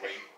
great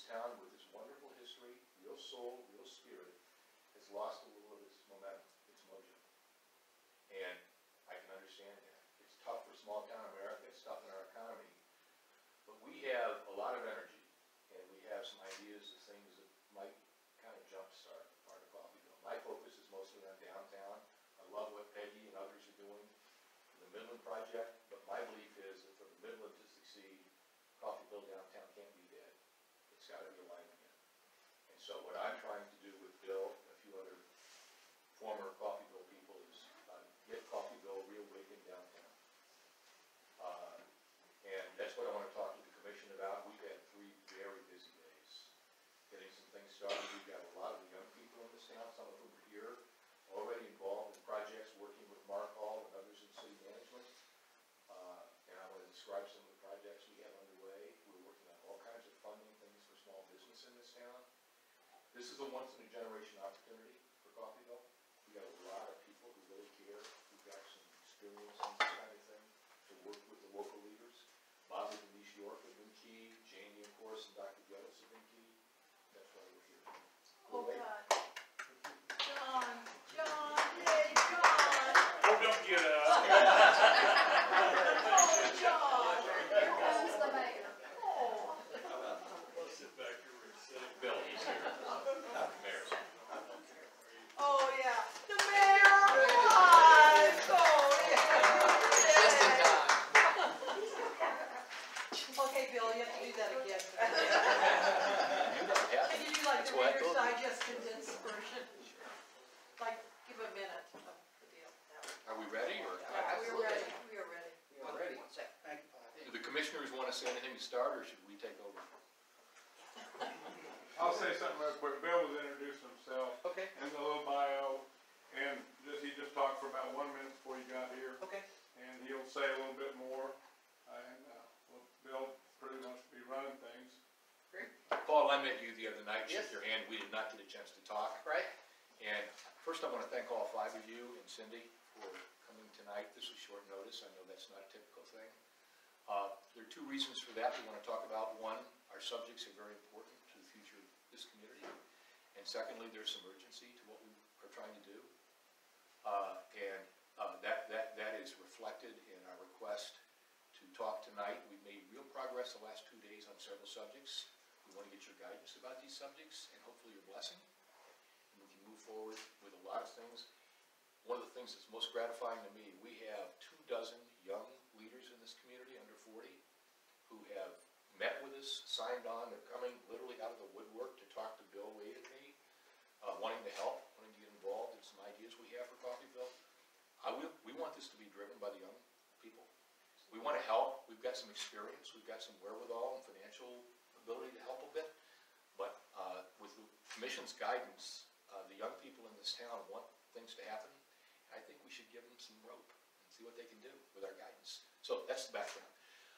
This town with its wonderful history, real soul, real spirit, has lost a little of its momentum, its mojo. And I can understand that. It's tough for small town America, it's tough in our economy. But we have a lot of energy, and we have some ideas of things that might kind of jumpstart part of Coffeyville. My focus is mostly on downtown. I love what Peggy and others are doing. The Midland Project, So what I'm trying to This is a once-in-a-generation opportunity for Coffeyville. We got a lot of people who really care, who've got some experience in this kind of thing, to work with the local leaders. Bob and Denise York have been key, Jamie, of course, and Dr. Geddes have been key. That's why we're here. Oh, to anything to start, or should we take over? I'll say something real quick. Bill was introduced himself. Okay. And the little bio, and just, he just talked for about one minute before you got here. Okay. And he'll say a little bit more, uh, and uh, Bill pretty much be running things. Great. Paul, I met you the other night. Yes. Shook your hand. We did not get a chance to talk. Right. And first, I want to thank all five of you and Cindy for coming tonight. This is short notice. I know that's not a typical thing. Uh, there are two reasons for that we want to talk about. One, our subjects are very important to the future of this community. And secondly, there's some urgency to what we are trying to do. Uh, And uh, that, that, that is reflected in our request to talk tonight. We've made real progress the last two days on several subjects. We want to get your guidance about these subjects and hopefully your blessing and we can move forward with a lot of things. One of the things that's most gratifying to me, we have two dozen young leaders in this community, under forty, who have met with us, signed on, they're coming literally out of the woodwork to talk to Bill Wade and me, uh, wanting to help, wanting to get involved in some ideas we have for Coffeyville. I will, we want this to be driven by the young people. We want to help, we've got some experience, we've got some wherewithal and financial ability to help a bit. But uh, with the commission's guidance, uh, the young people in this town want things to happen. I think we should give them some rope and see what they can do with our guidance. So that's the background.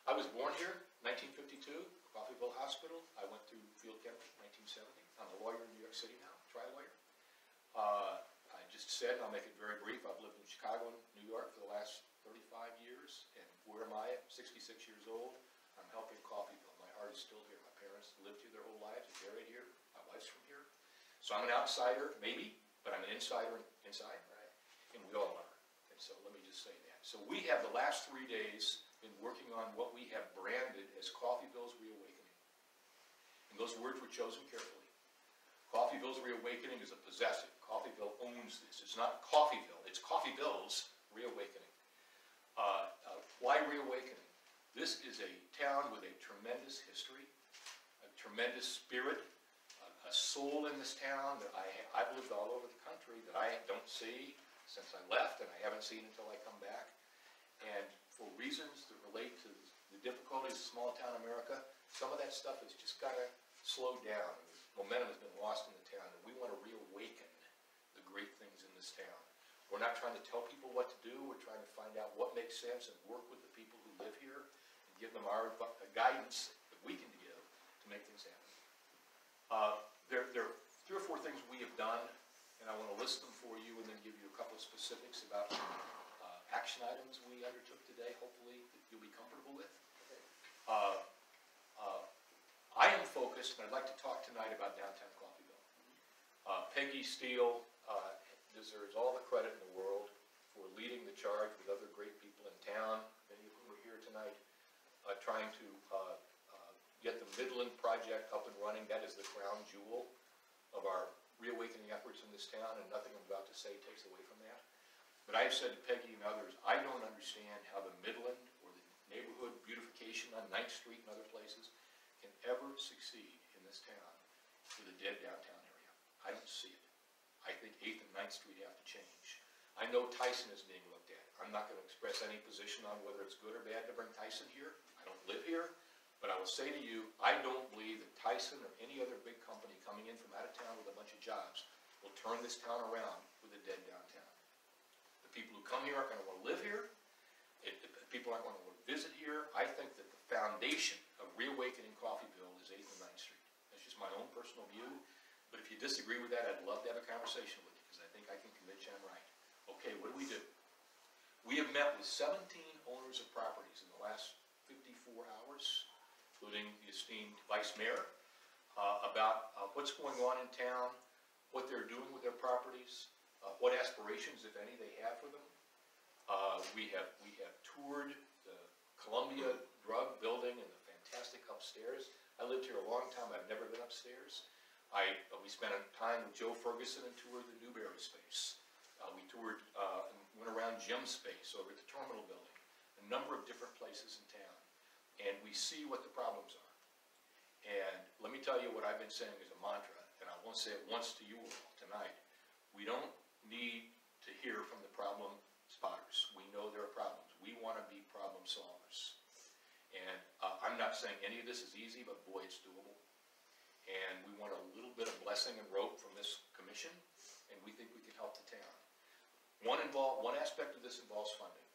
I was born here, 1952, Coffeyville Hospital. I went through field chemistry, 1970. I'm a lawyer in New York City now, trial lawyer. Uh, I just said, and I'll make it very brief, I've lived in Chicago and New York for the last 35 years. And where am I? 66 years old. I'm helping Coffeyville. My heart is still here. My parents lived here their whole lives, they're buried here. My wife's from here. So I'm an outsider, maybe, but I'm an insider inside, right? And we all are. And so let me just say that. So we have the last three days been working on what we have branded as Coffeyville's Reawakening. And those words were chosen carefully. Coffeyville's Reawakening is a possessive. Coffeyville owns this. It's not Coffeyville. it's Coffeyville's Reawakening. Uh, uh, Why reawakening? This is a town with a tremendous history, a tremendous spirit, a- a soul in this town that I, I've lived all over the country that I don't see since I left and I haven't seen until I come back. And for reasons that relate to the difficulties of small town America, some of that stuff has just gotta slow down. Momentum has been lost in the town and we wanna reawaken the great things in this town. We're not trying to tell people what to do, we're trying to find out what makes sense and work with the people who live here and give them our uh, guidance that we can give to make things happen. Uh, There, there are three or four things we have done, and I want to list them for you and then give you a couple of specifics about action items we undertook today, hopefully that you'll be comfortable with. Uh, uh, I am focused, and I'd like to talk tonight about downtown Coffeyville. Uh, Peggy Steele uh, deserves all the credit in the world for leading the charge with other great people in town, many of whom are here tonight, uh, trying to uh, uh, get the Midland project up and running. That is the crown jewel of our reawakening efforts in this town, and nothing I'm about to say takes away from. But I've said to Peggy and others, I don't understand how the Midland or the neighborhood beautification on Ninth Street and other places can ever succeed in this town with a dead downtown area. I don't see it. I think Eighth and Ninth Street have to change. I know Tyson is being looked at. I'm not gonna express any position on whether it's good or bad to bring Tyson here. I don't live here. But I will say to you, I don't believe that Tyson or any other big company coming in from out of town with a bunch of jobs will turn this town around with a dead downtown. People who come here aren't gonna wanna live here. It, it- people aren't gonna wanna visit here. I think that the foundation of reawakening Coffeyville is Eighth and Ninth Street. That's just my own personal view. But if you disagree with that, I'd love to have a conversation with you, because I think I can convince you I'm right. Okay, what do we do? We have met with seventeen owners of properties in the last fifty-four hours, including the esteemed vice mayor, uh, about uh, what's going on in town, what they're doing with their properties, uh, what aspirations, if any, they have for them. Uh, We have, we have toured the Columbia Drug Building and the fantastic upstairs. I lived here a long time, I've never been upstairs. I, uh, we spent time with Joe Ferguson and toured the Newberry space. Uh, We toured, uh, and went around Jim's space over at the Terminal Building, a number of different places in town. And we see what the problems are. And let me tell you what I've been saying as a mantra, and I won't say it once to you all tonight. We don't need to hear from the problem spotters. We know there are problems. We want to be problem solvers. And uh, I'm not saying any of this is easy, but boy, it's doable. And we want a little bit of blessing and rope from this commission, and we think we can help the town. One involve, one aspect of this involves funding.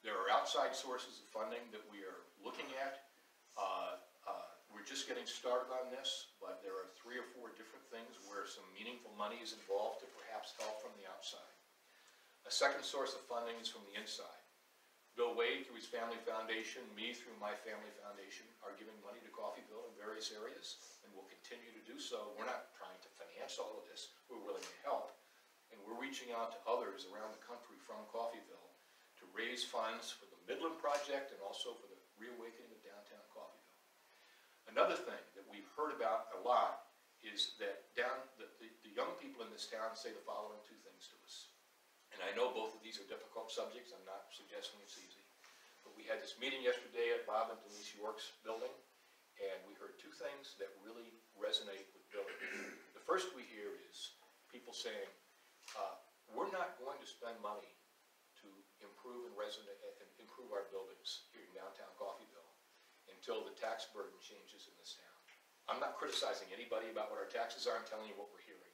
There are outside sources of funding that we are looking at. Uh, uh, We're just getting started on this, but there are three or four different things where some meaningful money is involved to perhaps help from the outside. A second source of funding is from the inside. Bill Wade, through his family foundation, me through my family foundation, are giving money to Coffeyville in various areas, and will continue to do so. We're not trying to finance all of this, we're willing to help. And we're reaching out to others around the country from Coffeyville to raise funds for the Midland project and also for the reawakening of downtown Coffeyville. Another thing that we've heard about a lot is that down, the, the, the young people in this town say the following two things to us. And I know both of these are difficult subjects, I'm not suggesting it's easy. But we had this meeting yesterday at Bob and Denise York's building, and we heard two things that really resonate with Bill. The first we hear is people saying, uh, we're not going to spend money to improve and resonate, and improve our buildings here in downtown Coffeyville until the tax burden changes in this town. I'm not criticizing anybody about what our taxes are, I'm telling you what we're hearing.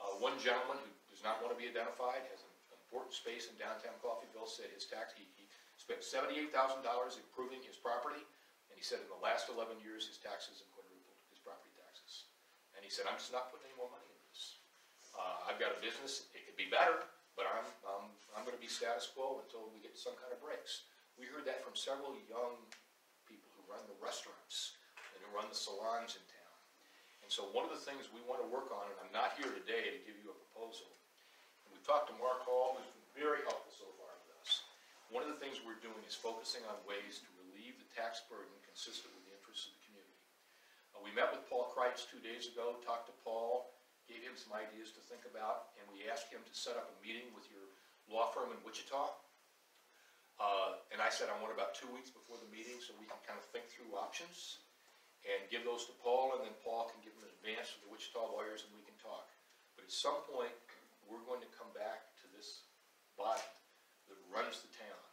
Uh, one gentleman who does not want to be identified has an important space in downtown Coffeyville, said his tax, he, he spent seventy-eight thousand dollars improving his property, and he said in the last eleven years, his taxes have quadrupled, his property taxes. And he said, I'm just not putting any more money into this. Uh, I've got a business, it could be better, but I'm, um, I'm gonna be status quo until we get some kind of breaks. We heard that from several young people who run the restaurants and who run the salons in. And so one of the things we want to work on, and I'm not here today to give you a proposal, and we've talked to Mark Hall, who's been very helpful so far with us. One of the things we're doing is focusing on ways to relieve the tax burden consistent with the interests of the community. Uh, we met with Paul Kreitz two days ago, talked to Paul, gave him some ideas to think about, and we asked him to set up a meeting with your law firm in Wichita. Uh, and I said I want about two weeks before the meeting so we can kind of think through options and give those to Paul, and then Paul can give them in advance to the Wichita lawyers and we can talk. But at some point, we're going to come back to this body that runs the town,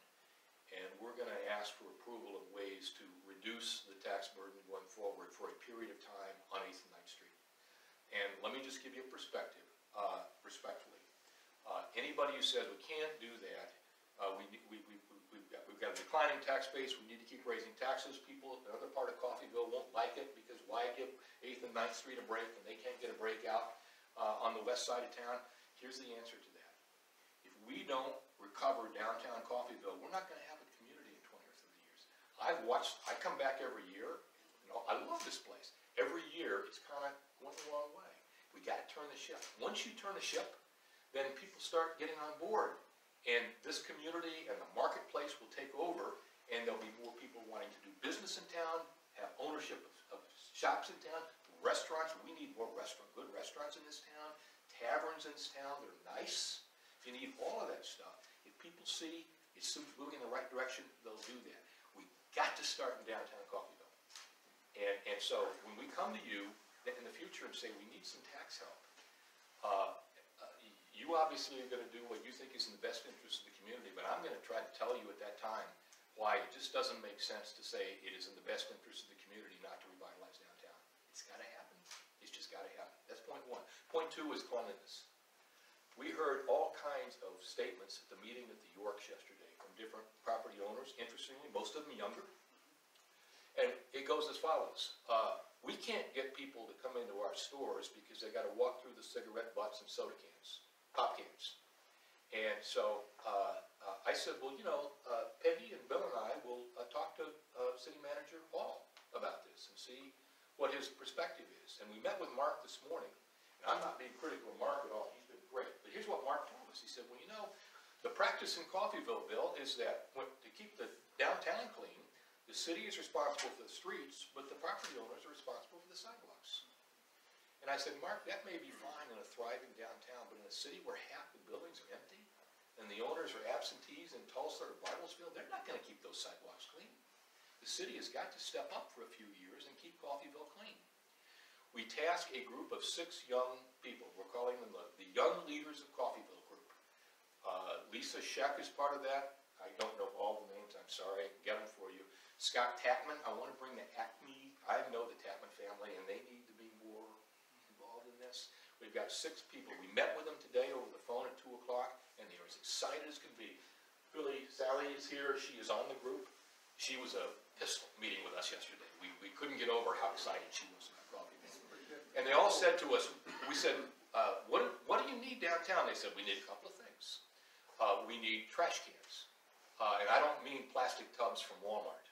and we're gonna ask for approval of ways to reduce the tax burden going forward for a period of time on Eighth and Ninth Street. And let me just give you a perspective, uh, respectfully. Uh, anybody who says we can't do that, uh, we, we, we- we've got, a declining tax base, we need to keep raising taxes, people, in another part of Coffeyville won't like it, because why give Eighth and Ninth Street a break when they can't get a break out, uh, on the west side of town? Here's the answer to that. If we don't recover downtown Coffeyville, we're not gonna have a community in twenty or thirty years. I've watched, I come back every year, you know, I love this place. Every year, it's kinda going the wrong way. We gotta turn the ship. Once you turn the ship, then people start getting on board. And this community and the marketplace will take over, and there'll be more people wanting to do business in town, have ownership of, of shops in town, restaurants, we need more restaurant, good restaurants in this town, taverns in this town, they're nice. If you need all of that stuff. If people see it's moving in the right direction, they'll do that. We got to start in downtown Coffeyville. And, and so when we come to you in the future and say, we need some tax help, uh, you obviously are gonna do what you think is in the best interest of the community, but I'm gonna try to tell you at that time why it just doesn't make sense to say it is in the best interest of the community not to revitalize downtown. It's gotta happen. It's just gotta happen. That's point one. Point two is cleanliness. We heard all kinds of statements at the meeting at the Yorks yesterday from different property owners, interestingly, most of them younger. And it goes as follows. Uh, we can't get people to come into our stores because they gotta walk through the cigarette butts and soda cans, pop cans. And so, uh, uh, I said, well, you know, uh, Peggy and Bill and I will, uh, talk to, uh, City Manager Hall about this and see what his perspective is. And we met with Mark this morning, and I'm not being critical of Mark at all, he's been great. But here's what Mark told us, he said, well, you know, the practice in Coffeyville, Bill, is that when, to keep the downtown clean, the city is responsible for the streets, but the property owners are responsible for the sidewalks. And I said, Mark, that may be fine in a thriving downtown, but in a city where half the buildings are empty, and the owners are absentees in Tulsa or Bartlesville, they're not gonna keep those sidewalks clean. The city has got to step up for a few years and keep Coffeyville clean. We task a group of six young people, we're calling them the, the Young Leaders of Coffeyville Group. Uh, Lisa Scheck is part of that, I don't know all the names, I'm sorry, I can get them for you. Scott Tatman, I wanna bring the Acme, I know the Tatman family, and they need to be more involved in this. We've got six people, we met with them today over the phone at two o'clock, and they're as excited as can be. Billy, Sally is here, she is on the group, she was a pistol meeting with us yesterday. We, we couldn't get over how excited she was And they all said to us, we said, uh, what, what do you need downtown? They said, we need a couple of things. Uh, we need trash cans. Uh, and I don't mean plastic tubs from Walmart.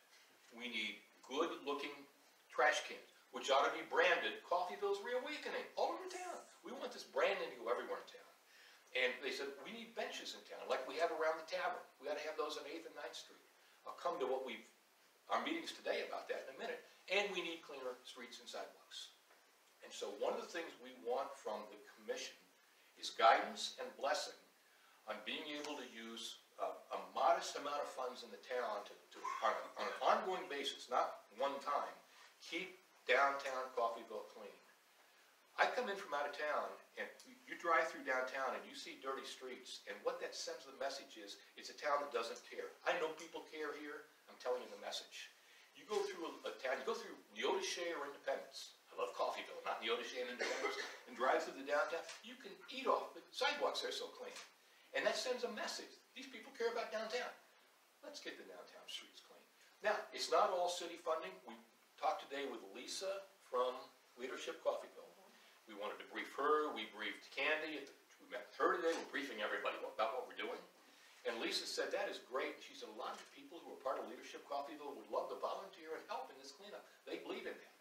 We need good-looking trash cans, which ought to be branded Coffeyville's Reawakening all over town. We want this branding to go everywhere in town. And they said, we need benches in town, like we have around the tavern. We ought to have those on Eighth and Ninth Street. I'll come to what we've, our meetings today about that in a minute. And we need cleaner streets and sidewalks. And so one of the things we want from the commission is guidance and blessing on being able to use a, a modest amount of funds in the town to, to, on, on an ongoing basis, not one time, keep downtown Coffeyville clean. I come in from out of town, and you- drive through downtown and you see dirty streets, and what that sends the message is, it's a town that doesn't care. I know people care here, I'm telling you the message. You go through a, a town, you go through Neodesha or Independence, I love Coffeyville, not Neodesha and Independence, and drive through the downtown, you can eat off, the sidewalks are so clean. And that sends a message, these people care about downtown. Let's get the downtown streets clean. Now, it's not all city funding, we talked today with Lisa from Leadership Coffeyville. We wanted to brief her, we briefed Candy, we met with her today, we're briefing everybody about what we're doing. And Lisa said, that is great, she said, a lot of people who are part of Leadership Coffeyville would love to volunteer and help in this cleanup, they believe in that.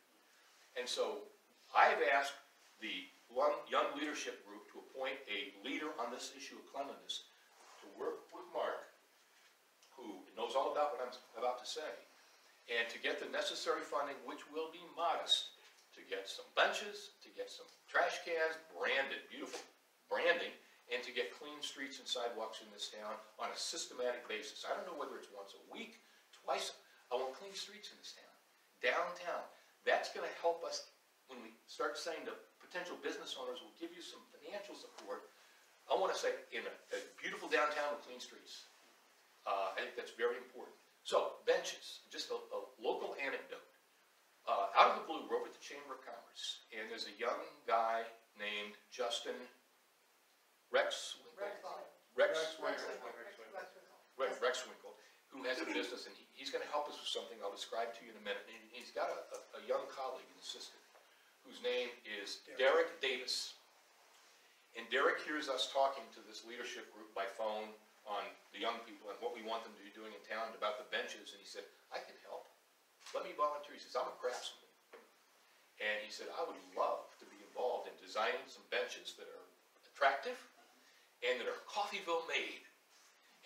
And so, I've asked the Young, Young Leadership Group to appoint a leader on this issue of cleanliness, to work with Mark, who knows all about what I'm about to say, and to get the necessary funding, which will be modest, to get some benches, to get some trash cans, branded, beautiful branding, and to get clean streets and sidewalks in this town on a systematic basis. I don't know whether it's once a week, twice, I want clean streets in this town, downtown. That's gonna help us when we start saying to potential business owners, we'll give you some financial support. I wanna say, in a, a beautiful downtown with clean streets. Uh, I think that's very important. So, benches, just a, a local anecdote. Uh, out of the blue, we're over at the Chamber of Commerce, and there's a young guy named Justin Rex. Rex. Rex. Rex Rexwinkle, who has a business, and he, he's gonna help us with something I'll describe to you in a minute. And he's got a, a, a young colleague, an assistant, whose name is Derek Davis. And Derek hears us talking to this leadership group by phone on the young people and what we want them to be doing in town about the benches, and he said, I can help. Let me volunteer. He says, I'm a craftsman. And he said, I would love to be involved in designing some benches that are attractive and that are Coffeyville made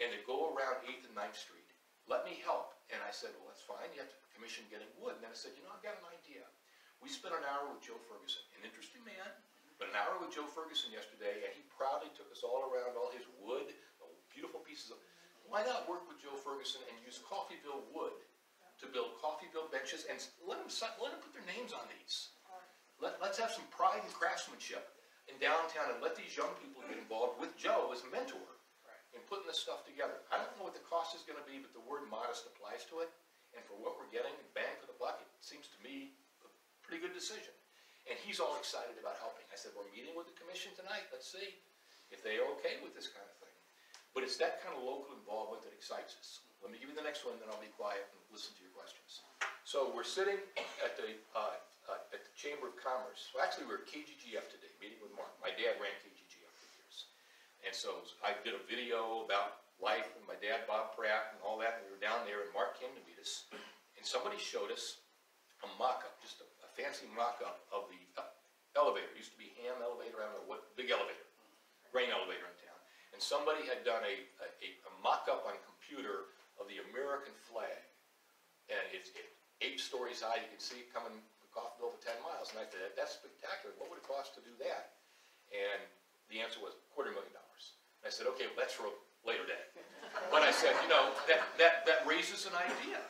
and that go around Eighth and Ninth Street. Let me help. And I said, well, that's fine. You have to commission getting wood. And then I said, you know, I've got an idea. We spent an hour with Joe Ferguson, an interesting man, but an hour with Joe Ferguson yesterday, and he proudly took us all around all his wood, beautiful pieces of, why not work with Joe Ferguson and use Coffeyville wood to build Coffeyville benches and let them, let them put their names on these. Let, let's have some pride and craftsmanship in downtown and let these young people get involved with Joe as a mentor in putting this stuff together. I don't know what the cost is gonna be, but the word modest applies to it. And for what we're getting, bang for the buck, it seems to me a pretty good decision. And he's all excited about helping. I said, we're meeting with the commission tonight, let's see if they are okay with this kind of thing. But it's that kind of local involvement that excites us. Let me give you the next one, then I'll be quiet listen to your questions. So we're sitting at the, uh, uh, at the Chamber of Commerce, well, actually, we're at KGGF today, meeting with Mark. My dad ran KGGF for years. And so I did a video about life and my dad, Bob Pratt, and all that, and we were down there, and Mark came to meet us. And somebody showed us a mock-up, just a, a fancy mock-up of the elevator. It used to be Ham elevator, I don't know what, big elevator, grain elevator in town. And somebody had done a, a, a mock-up on a computer of the American flag. And it's it, eight stories high, you can see it coming Coffeyville for ten miles. And I said, that's spectacular, what would it cost to do that? And the answer was quarter million dollars. I said, okay, well, that's for a later day. But I said, you know, that, that, that raises an idea.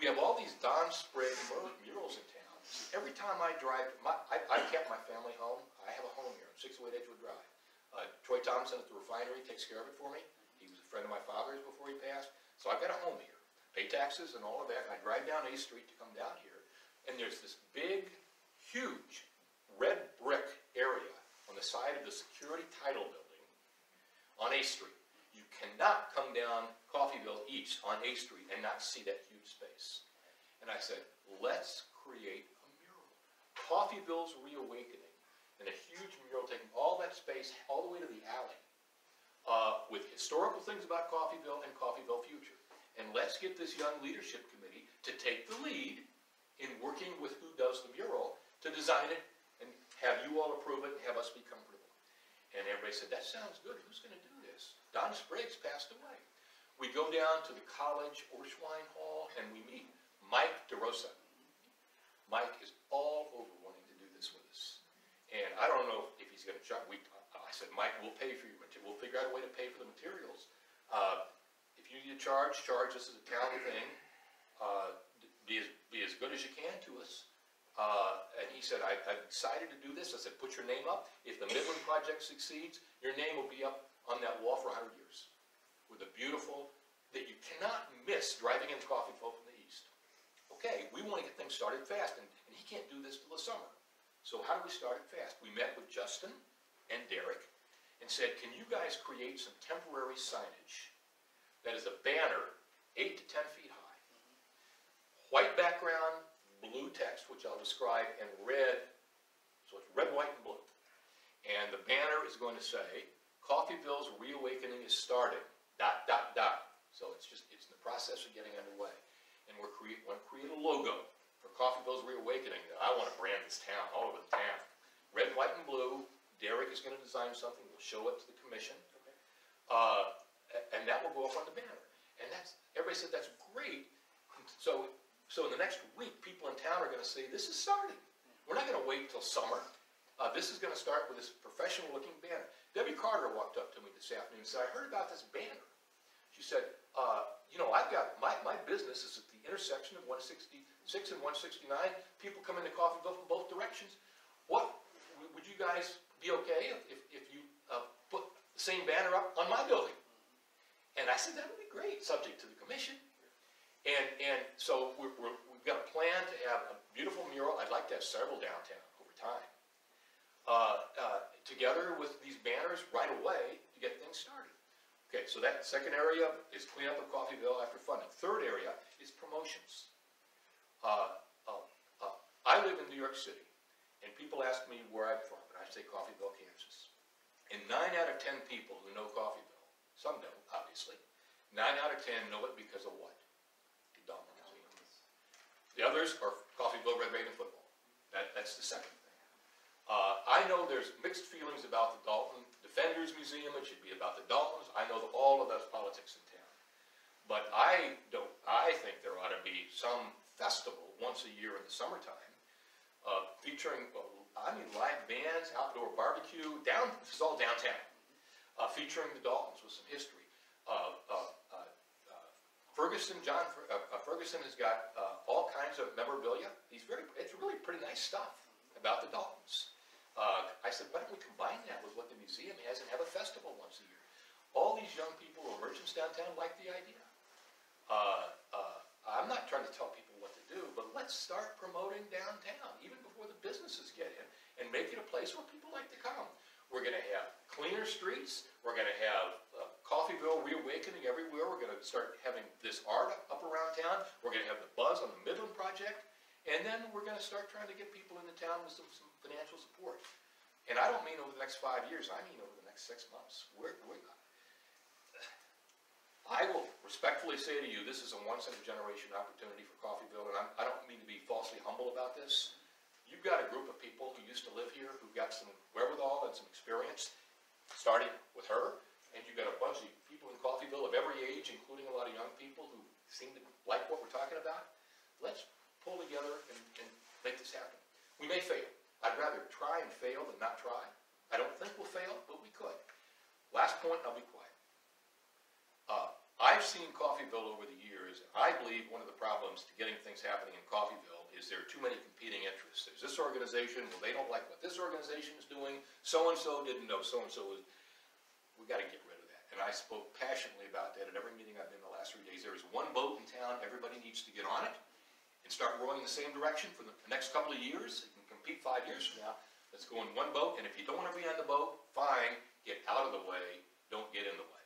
We have all these Don Sprague mur- murals in town. Every time I drive, my, I, I kept my family home. I have a home here, six oh eight Edgewood Drive. Uh, Troy Thompson at the refinery takes care of it for me. He was a friend of my father's before he passed. So I've got a home here, pay taxes and all of that. And I drive down A Street to come down here. And there's this big, huge red brick area on the side of the security title building on A Street. You cannot come down Coffeyville East on A Street and not see that huge space. And I said, let's create a mural. Coffeyville's reawakening, and a huge mural taking all that space all the way to the alley, uh, with historical things about Coffeyville and Coffeyville future. And let's get this young leadership committee to take the lead in working with who does the mural to design it and have you all approve it and have us be comfortable. And everybody said, that sounds good, who's gonna do this? Don Spriggs passed away. We go down to the college Orschwein Hall and we meet Mike DeRosa. Mike is all over wanting to do this with us. And I don't know if he's gonna charge, we, I said, Mike, we'll pay for your material, we'll figure out a way to pay for the materials. Uh, you need to charge, charge, this is a town thing. Uh, be as, be as good as you can to us. Uh, and he said, I, I'm excited to do this. I said, put your name up. If the Midland project succeeds, your name will be up on that wall for hundred years. With a beautiful, that you cannot miss driving into Coffeyville from the east. Okay, we want to get things started fast, and, and he can't do this till the summer. So how do we start it fast? We met with Justin and Derek and said, can you guys create some temporary signage that is a banner eight to ten feet high? White background, blue text, which I'll describe, and red, so it's red, white, and blue. And the banner is going to say, Coffeyville's reawakening is starting, dot, dot, dot. So it's just, it's in the process of getting underway. And we're create, want to create a logo for Coffeyville's reawakening that I want to brand this town, all over the town. Red, white, and blue. Derek is going to design something, we'll show it to the commission. Uh, a- and that will go up on the banner. And that's, everybody said, that's great. So, so in the next week, people in town are gonna say, this is starting. We're not gonna wait till summer. Uh, this is gonna start with this professional-looking banner. Debbie Carter walked up to me this afternoon and said, I heard about this banner. She said, uh, you know, I've got, my, my business is at the intersection of one sixty-six and one sixty-nine. People come into Coffeyville from both directions. What, would you guys be okay if, if, if you, uh, put the same banner up on my building? And I said, that would be great, subject to the commission. And, and so we're, we're, we've got a plan to have a beautiful mural, I'd like to have several downtown over time. Uh, uh, together with these banners right away to get things started. Okay, so that second area is clean up of Coffeyville after funding. Third area is promotions. Uh, uh, uh, I live in New York City, and people ask me where I'm from, and I say Coffeyville, Kansas. And nine out of ten people who know Coffeyville, some don't, obviously, nine out of ten know it because of what? The others are Coffeyville Red Raven football. That, that's the second thing. Uh, I know there's mixed feelings about the Dalton Defenders Museum, it should be about the Daltons, I know all of those politics in town. But I don't, I think there ought to be some festival once a year in the summertime, uh, featuring, well, I mean, live bands, outdoor barbecue, down, this is all downtown, uh, featuring the Daltons with some history. Uh, uh, uh, Ferguson, John Fer- Ferguson has got all kinds of memorabilia. He's very, it's really pretty nice stuff about the Daltons. I said, why don't we combine that with what the museum has and have a festival once a year? All these young people or merchants downtown like the idea. Uh, uh, I'm not trying to tell people what to do, but let's start promoting downtown, even before the businesses get in, and make it a place where people like to come. We're gonna have cleaner streets, we're gonna have uh, Coffeyville reawakening everywhere, we're gonna start having this art up- around town, we're gonna have the buzz on the Midland project, and then we're gonna start trying to get people into town with some, some financial support. And I don't mean over the next five years, I mean over the next six months. We're, we're, I will respectfully say to you, this is a once-in-a-generation opportunity for Coffeyville, and I'm, I don't mean to be falsely humble about this. You've got a group of people who used to live here, who've got some wherewithal and some experience, starting with her, and you've got a bunch of people in Coffeyville of every age, including a lot of young people who seem to like what we're talking about. Let's pull together and, and make this happen. We may fail. I'd rather try and fail than not try. I don't think we'll fail, but we could. Last point, I'll be quiet. Uh, I've seen Coffeyville over the years. I believe one of the problems to getting things happening in Coffeyville is there are too many competing interests. There's this organization, well, they don't like what this organization is doing. So-and-so didn't know so-and-so was, we gotta get rid of that. And I spoke passionately about that at every meeting I've been in the last three days. There is one boat in town, everybody needs to get on it and start rowing the same direction for the next couple of years. You can compete five years from now. Let's go in one boat, and if you don't wanna be on the boat, fine, get out of the way, don't get in the way.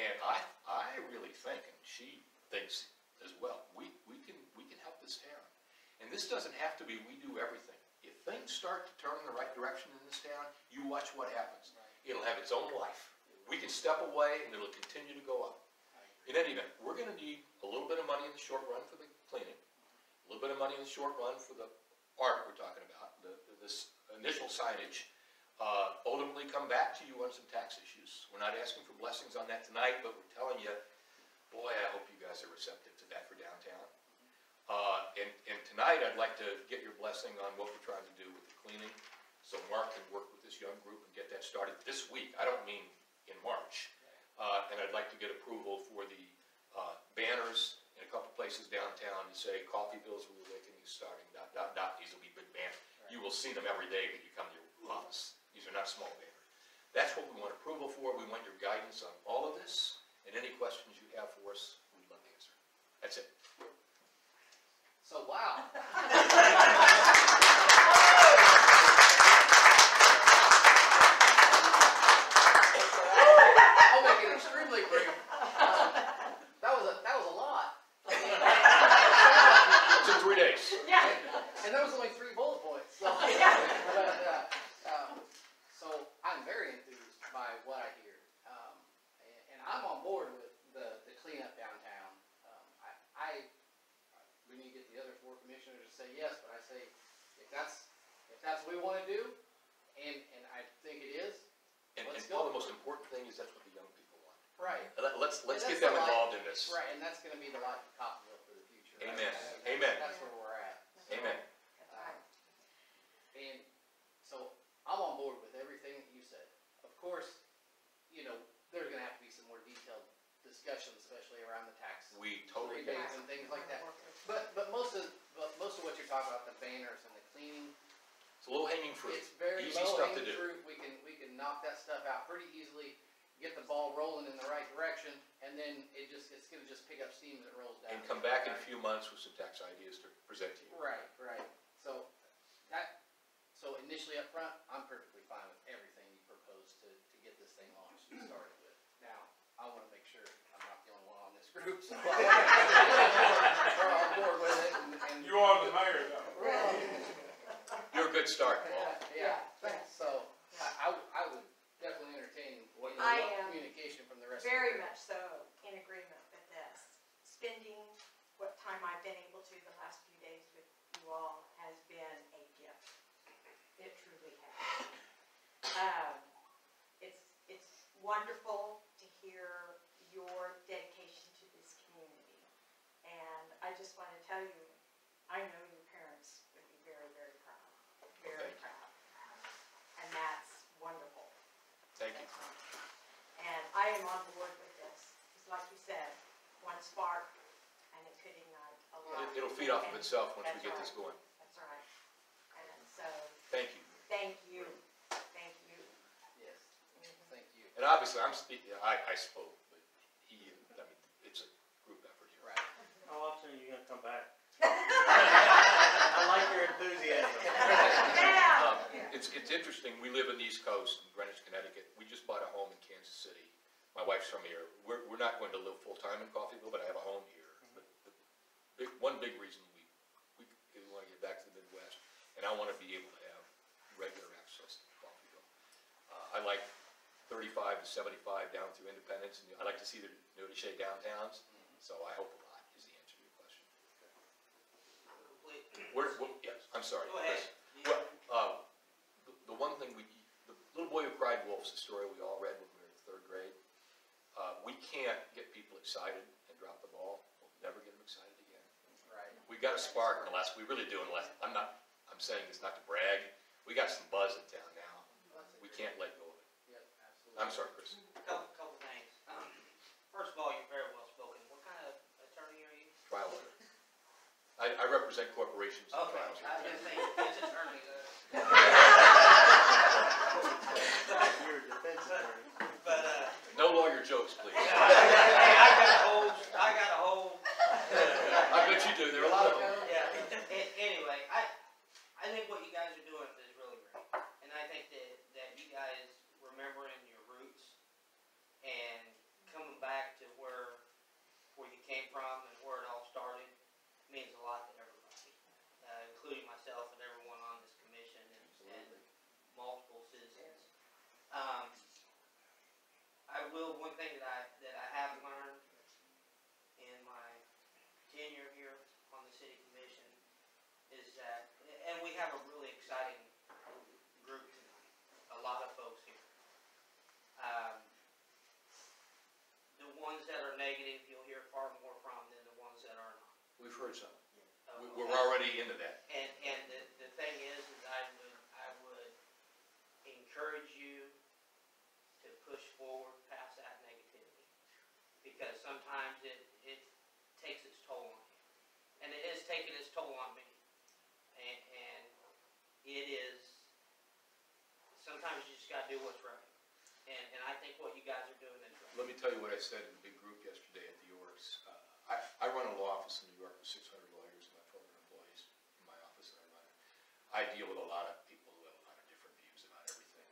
And I, I really think, and she thinks as well, we, we can, we can help this doesn't have to be, we do everything. If things start to turn in the right direction in this town, you watch what happens. It'll have its own life. We can step away and it'll continue to go up. In any event, we're gonna need a little bit of money in the short run for the cleaning, a little bit of money in the short run for the art we're talking about, the, this initial signage. Uh, ultimately come back to you on some tax issues. We're not asking for blessings on that tonight, but we're telling you, boy, I hope you guys are receptive to that for downtown. Uh, and, and tonight, I'd like to get your blessing on what we're trying to do with the cleaning, so Mark can work with this young group and get that started this week. I don't mean in March. Uh, and I'd like to get approval for the, uh, banners in a couple places downtown to say Coffeyville's Reawakening is starting, dot, dot, dot. These will be big banners. You will see them every day when you come to your office. These are not small banners. That's what we want approval for. We want your guidance on all of this, and any questions you have for us, we'd love to answer. That's it. So, wow. I'll make it extremely brief. Um, That was a, that was a lot. It's in three days. Yeah. And there was only three bullet points, so. But, uh, um, so I'm very enthused by what I hear. Um, and, and I'm on board with the, the cleanup downtown. Um, I, I, we need to get the other four commissioners to say yes, but I say, if that's, if that's what we wanna do, and, and I think it is, And, and Let's Paul, go. the most important thing is that's what the young people want. right. Let- Let's, let's And get them the life- involved in this. Right, and that's gonna be the life of Coffeyville for the future. right? Amen. That's- Amen. That's where we're at. So, Amen. um, And so I'm on board with everything that you said. Of course, you know, there's gonna have to be some more detailed discussions, especially around the tax We totally get it. rebates and things like that. But, but most of, most of what you're talking about, the banners and the cleaning, It's low hanging fruit. it's very Easy low stuff to hanging do. fruit, we can, we can knock that stuff out pretty easily, get the ball rolling in the right direction, and then it just, it's gonna just pick up steam as it rolls down. And come back in a few months with some tax ideas to present to you. Right, right, so, that, so initially up front, I'm perfectly fine with everything you propose to, to get this thing launched and started with. Now, I wanna make sure I'm not the only one on this group, so. I wanna make sure We're on board with it and, and. You are the mayor though. You're a good start, Paul. Yeah, so, I, I would- I would definitely entertain, you I what am communication from the rest of the Very group. much so in agreement with this. Spending what time I've been able to the last few days with you all has been a gift. It truly has. Um, it's, it's wonderful to hear your dedication to this community. And I just want to tell you, I know your parents would be very, very proud, very Thank you. proud. And that's wonderful. Thank you. And I am on board with this, because like you said, one spark, and it could ignite a lot. It- It'll feed off of And itself once we that's get this right. going. That's right. And so, Thank you. thank you, thank you. Yes, thank you. And obviously, I'm speaking, I, I spoke, but he, I mean, it's a group effort here. Right. How often are you gonna come back? I like your enthusiasm. Now, Um, It's, it's interesting, we live in the East Coast, in Greenwich, Connecticut. We just bought a home in Kansas City. My wife's from here. We're, we're not going to live full-time in Coffeyville, but I have a home here. But the big, one big reason we, we, we want to get back to the Midwest, and I want to be able to have regular access to Coffeyville. Uh, I like thirty-five to seventy-five down through Independence, and I like to see the Nudie downtowns, so I hope a lot is the answer to your question. Where, what, yes, I'm sorry. Go ahead. Chris. Well, uh, the, the one thing we, the little boy who cried wolf is a story we all read when we were in third grade. Uh, we can't get people excited and drop the ball. We'll never get them excited again. Right. We got a spark in the last, we really do in the last, I'm not, I'm saying this not to brag. We got some buzz in town now. We can't let go of it. Yep, absolutely. I'm sorry, Chris. Couple, couple things. Um, First of all, you're very well spoken. What kind of attorney are you? Trial lawyer. I, I represent corporations and Okay, trials. I was gonna say, it's attorney, uh. You're a defense attorney. But, uh, No lawyer jokes, please. hey, I got a whole, I got a whole I bet you do. There are a lot of them. Yeah, negative, you'll hear far more from than the ones that are not. We've heard some. Uh, We're already into that. And, and the, the thing is, is I would, I would encourage you to push forward past that negativity. Because sometimes it, it takes its toll on you. And it is taking its toll on me. And, and it is, sometimes you just gotta do what's right. And, and I think what you guys are doing is right. Let me tell you what I said in I, run a law office in New York with six hundred lawyers and about twelve hundred employees in my office that I run. I deal with a lot of people who have a lot of different views about everything.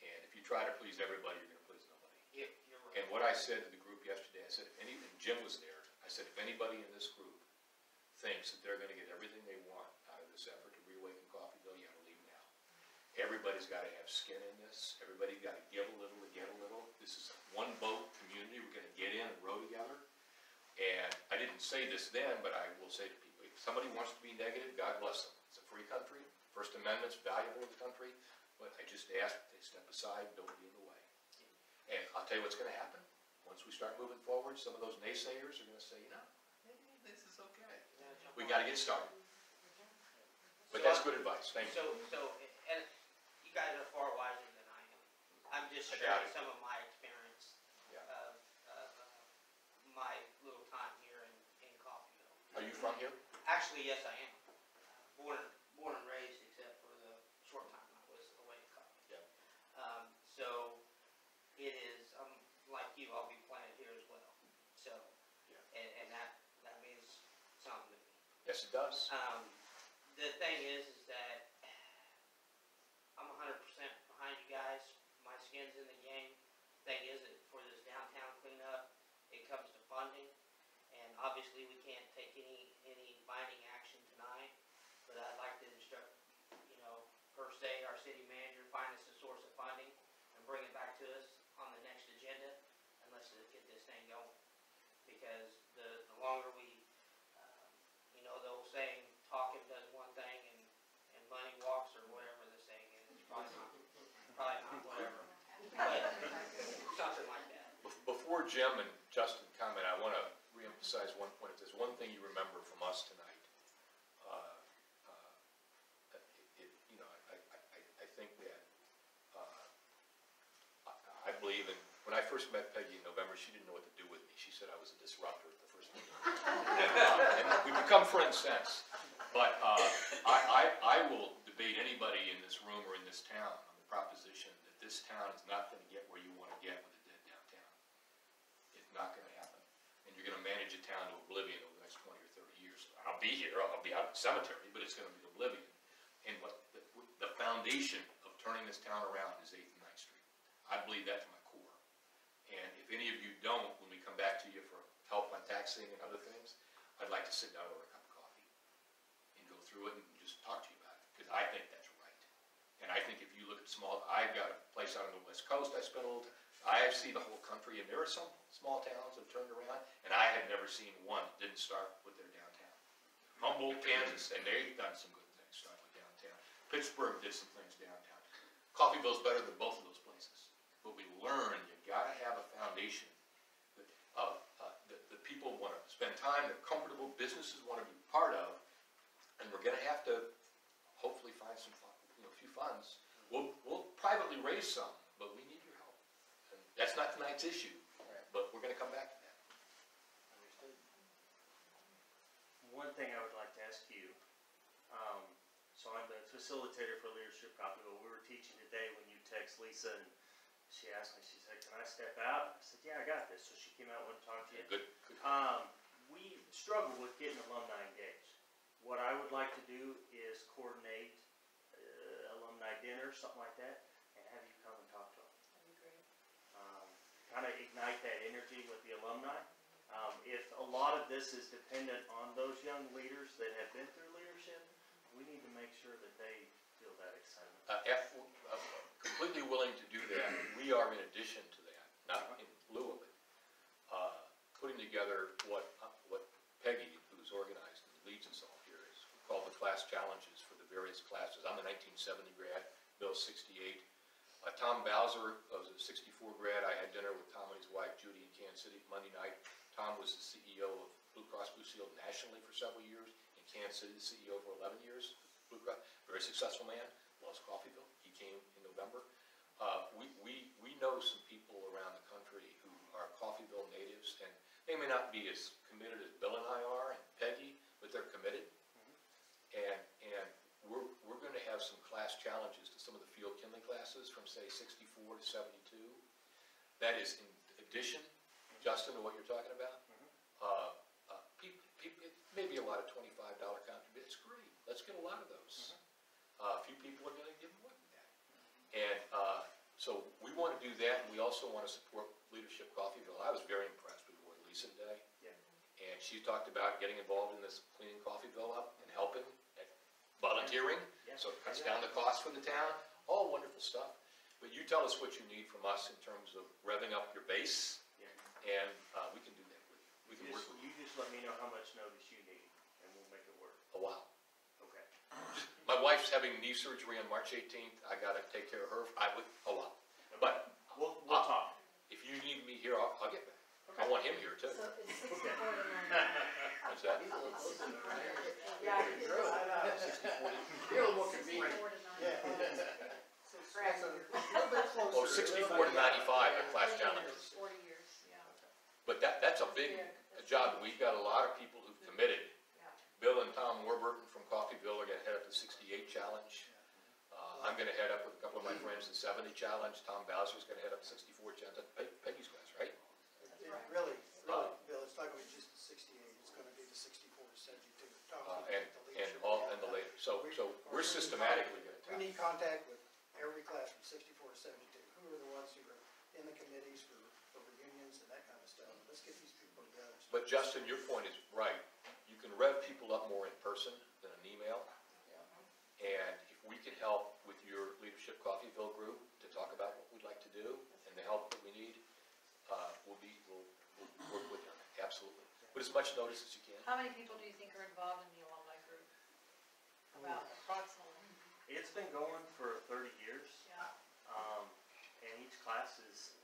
And if you try to please everybody, you're gonna please nobody. You, you're right. And what I said to the group yesterday, I said, if any, and Jim was there, I said, if anybody in this group thinks that they're gonna get everything they want out of this effort to reawaken Coffeyville, you gotta leave now. Everybody's gotta have skin in this, everybody's gotta give a little to get a little. This is one boat community, we're gonna get in and row together. And I didn't say this then, but I will say to people, if somebody wants to be negative, God bless them. It's a free country, First Amendment's valuable to the country, but I just ask that they step aside, don't be in the way. And I'll tell you what's gonna happen, once we start moving forward, some of those naysayers are gonna say, you know, this is okay. We gotta get started. But that's good advice, thank you. So, so, and you guys are far wiser than I am. I'm just sharing some of my experience Yeah. of, of, uh, my little time here in, in Coffeyville. Are you from here? Actually, yes, I am. Born, born and raised, except for the short time I was away in Coffeyville. Yeah. Um, so, it is, um, like you, I'll be planted here as well, so. Yeah. And, and that, that means something to me. Yes, it does. Um, the thing is, is that I'm hundred percent behind you guys. My skin's in the game. Thing is that for this downtown cleanup, it comes to funding. And obviously, we can't take any, any binding action tonight, but I'd like to instruct, you know, per se, our city manager, find us a source of funding and bring it back to us on the next agenda, and let's just get this thing going. Because the, the longer we, um, you know, the old saying, talking does one thing and, and money walks, or whatever the saying is, it's probably not, probably not whatever, but something like that. Bef- Before Jim and Justin comment, I want to reemphasize one point. If there's one thing you remember from us tonight, uh, uh, it, it- you know, I, I, I- think that, uh, I I believe in, when I first met Peggy in November, she didn't know what to do with me. She said I was a disruptor at the first meeting. Uh, and we've become friends since. But uh, I, I, I will debate anybody in this room or in this town on the proposition that this town is not gonna get where you wanna get with a dead downtown. It's not gonna happen. And you're gonna manage a town to oblivion over the next twenty or thirty years. I'll be here, I'll be out in the cemetery, but it's gonna be oblivion. And what, the, the foundation of turning this town around is Eighth and Ninth Street. I believe that to my core. And if any of you don't, when we come back to you for help on taxing and other things, I'd like to sit down over a cup of coffee and go through it and just talk to you about it, because I think that's right. And I think if you look at small, I've got a place out on the west coast, I spent a little, t- I see the whole country, and there are some small towns that have turned around, and I have never seen one that didn't start with their downtown. Humboldt, Kansas, and they've done some good things starting with downtown. Pittsburg did some things downtown. Coffeyville's better than both of those places. But we learned you've gotta have a foundation that, uh, uh, that, that people wanna spend time, they're comfortable, businesses wanna be part of, and we're gonna have to hopefully find some, you know, a few funds. We'll, we'll privately raise some, but we need your help. And That's not tonight's issue, but we're gonna come back to that. Understood. One thing I would like to ask you, um, so I'm the facilitator for Leadership Coffeyville. We were teaching today when you text Lisa and she asked me, she said, can I step out? I said, yeah, I got this. So she came out and wanted to talk to you. Good, good. Um, we struggle with getting alumni engaged. What I would like to do is coordinate, uh, alumni dinner, something like that, and have you come and talk to them. Um, kind of ignite that energy with the alumni. Um, if a lot of this is dependent on those young leaders that have been through leadership, we need to make sure that they feel that excitement. Uh, F, uh, completely willing to do that. We are in addition to that, not in lieu of it. Uh, putting together what, uh, what Peggy, who's organized and leads us all here, is called the class challenges for the various classes. I'm a nineteen seventy grad, Bill sixty-eight. Uh, Tom Bowser was a sixty-four grad. I had dinner with Tom and his wife Judy in Kansas City Monday night. Tom was the CEO of Blue Cross Blue Shield nationally for several years. In Kansas City, the CEO for eleven years, Blue Cross, very successful man, loves Coffeyville, he came in November. Uh, we, we, we know some people around the country who are Coffeyville natives, and they may not be as committed as Bill and I are, and Peggy, but they're committed. And, and we're, have some class challenges to some of the field kindling classes from, say, sixty-four to seventy-two. That is in addition, Justin, to what you're talking about. Uh, uh, people, people, it a lot of twenty-five dollar contributions, great, let's get a lot of those. Uh, a few people are gonna give more than that. And, uh, so we wanna do that, and we also wanna support Leadership Coffeyville. I was very impressed with what Lisa today. Yeah. And she talked about getting involved in this cleaning Coffeyville up and helping, volunteering. So it cuts down the cost for the town, all wonderful stuff. But you tell us what you need from us in terms of revving up your base, Yeah. and, uh, we can do that with you. We You can work just, with you you just let me know how much notice you need, and we'll make it work. a while. Okay. My wife's having knee surgery on March eighteenth, I gotta take care of her, I would, a while. But We'll, we'll Uh, talk. if you need me here, I'll, I'll get back. I want him here too. So it's sixty-four to ninety. What's that? He's a little closer than I am. Yeah, You're a little more convenient. Sixty-four to ninety. so Brad, Oh, sixty-four to ninety-five are class challenges. Forty years, yeah. But that, that's a big job. We've got a lot of people who've committed. Yeah. Bill and Tom Warburton from Coffeyville are gonna head up the sixty-eight challenge. Uh, I'm gonna head up with a couple of my friends the seventy challenge. Tom Bowser's gonna head up the sixty-four challenge. That's Peg- Peggy's class, right? It Really, really, Bill, it's not gonna be just the sixty-eight, it's gonna be the sixty-four to seventy-two. Tom's Uh, gonna and, take the and leadership all, role. and. So, so we're systematically gonna We tell. need contact with every class from sixty-four to seventy-two. Who are the ones who are in the committees for, for reunions and that kind of stuff? Let's get these people together. But Justin, your point is right. You can rev people up more in person than an email. Yeah. And if we can help with your Leadership Coffeyville group to talk about what we'd like to do and the help that we need, uh, we'll be, we'll, we'll work with you on that, absolutely. Put as much notice as you can. How many people do you think are involved in the alumni group? About approximately, It's been going for thirty years, yeah. um, and each class is,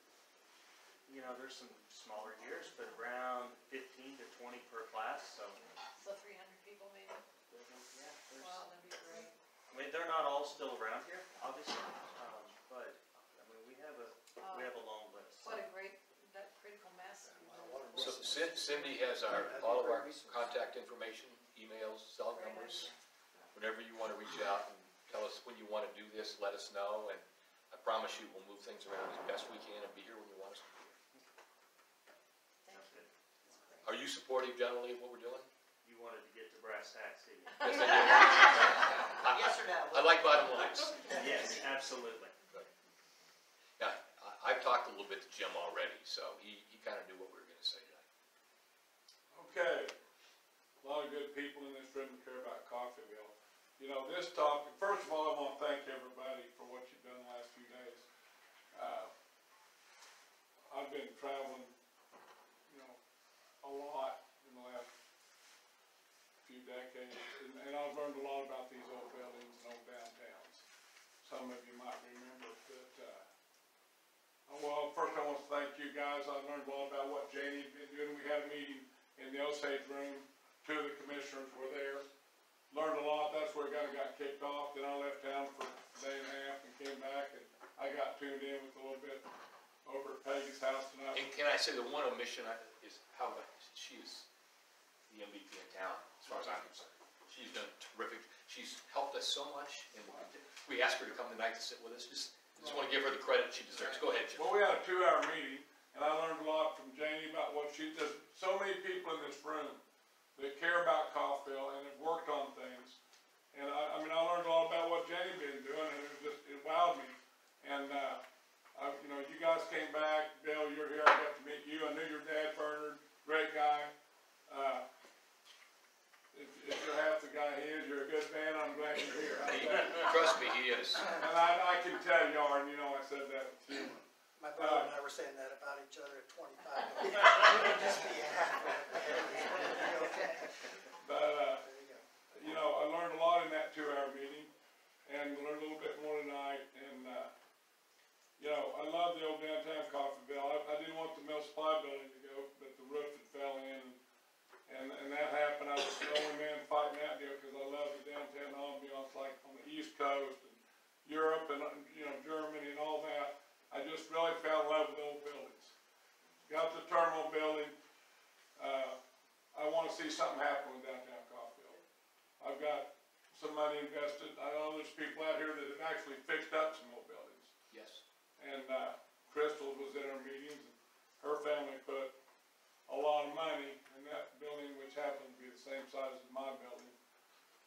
you know, there's some smaller years, but around fifteen to twenty per class, so. So three hundred people maybe? Yeah, Wow, that'd be great. I mean, they're not all still around here, obviously, um, but, I mean, we have a, we have a long list. What a great, that critical mass. So Cindy has our, all of our contact information, emails, cell Great numbers. Idea. Whenever you want to reach out and tell us when you want to do this, let us know. And I promise you, we'll move things around as best we can and be here when you want us to be here. Thank you. good. That's great. Are you supportive generally of what we're doing? You wanted to get to brass tacks, didn't you? Yes, I do. I- Yes or no? I like bottom lines. Yes, absolutely. Yeah, I, I've talked a little bit to Jim already, so he, he kind of knew what we were going to say tonight. Okay, a lot of good people in this room care about Coffeyville. You know, this topic, first of all, I want to thank everybody for what you've done the last few days. Uh, I've been traveling, you know, a lot in the last few decades, and, and I've learned a lot about these old buildings and old downtowns. Some of you might remember that, uh, oh, well, first I want to thank you guys. I learned a lot about what Janie's been doing. We had a meeting in the Osage room. Two of the commissioners were there. Learned a lot. That's where it kind of got kicked off. Then I left town for a day and a half and came back and I got tuned in with a little bit over at Peggy's house tonight. And can I say the one omission is how, she is the MVP in town, as far as I'm concerned. She's done terrific. She's helped us so much and we'll asked her to come tonight to sit with us. Just, just want to give her the credit she deserves. Go ahead, Jim. Well, we had a two-hour meeting, and I learned a lot from Janie about what she, does. so many people in this room that care about Coffeyville and have worked on things. And I, I mean, I learned a lot about what Janie been doing, and it just, it wowed me. And, uh, I, you know, you guys came back, Bill, you're here, I got to meet you, I knew your dad, Bernard, great guy. Uh, if, if you're half the guy he is, you're a good man, I'm glad you're here. How's that? Trust me, he is. And I, I can tell you are, and you know, I said that to you. My brother and I were saying that about each other at twenty-five. Just be half. Okay. But, uh, you you know, I learned a lot in that two-hour meeting, and learned a little bit more tonight, and, uh, you know, I love the old downtown Coffeyville. I, I didn't want the mill supply building to go, but the roof had fell in, and, and that happened. I was the only man fighting that deal because I love the downtown ambiance, like on the East Coast, and Europe, and you know Germany and all that. I just really fell in love with old buildings. Got the terminal building. Uh, I want to see something happen with downtown Coffeyville. I've got some money invested. I know there's people out here that have actually fixed up some old buildings. Yes. And uh, Crystal was in our meetings. Her family put a lot of money in that building, which happens to be the same size as my building.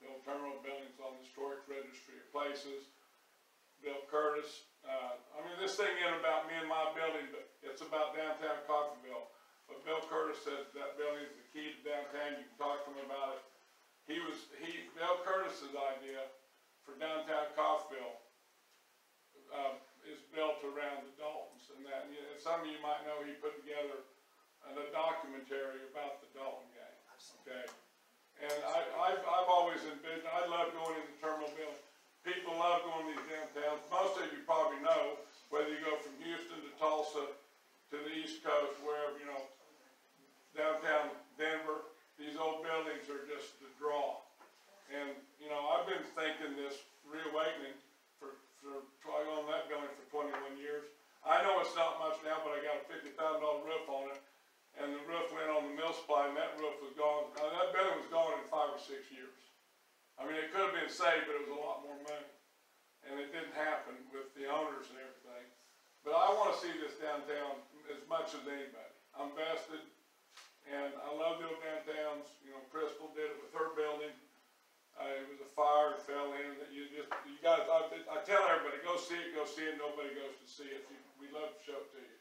Old terminal building's on the historic registry of places. Bill Curtis, uh, I mean, this thing ain't about me and my building, but it's about downtown Coffeyville. But Bill Curtis said that building is the key to downtown, you can talk to him about it. He was, he, Bill Curtis's idea for downtown Coffeyville, uh, is built around the Daltons and that, and and some of you might know, he put together a documentary about the Dalton gang, okay? And I, I've, I've always envisioned, I love going in the terminal building. People love going to these downtowns. Most of you probably know, whether you go from Houston to Tulsa to the East Coast, wherever, you know, downtown Denver, these old buildings are just the draw. And, you know, I've been thinking this reawakening for, for, I owned that building for twenty-one years. I know it's not much now, but I got a fifty thousand dollar roof on it, and the roof went on the mill supply, and that roof was gone, uh, that building was gone in five or six years. I mean, it could have been saved, but it was a lot more money, and it didn't happen with the owners and everything. But I wanna see this downtown as much as anybody. I'm vested, and I love the old downtowns, you know, Crystal did it with her building. Uh, it was a fire that fell in, you just, you guys, I, I tell everybody, go see it, go see it, nobody goes to see it, You- we love to show it to you.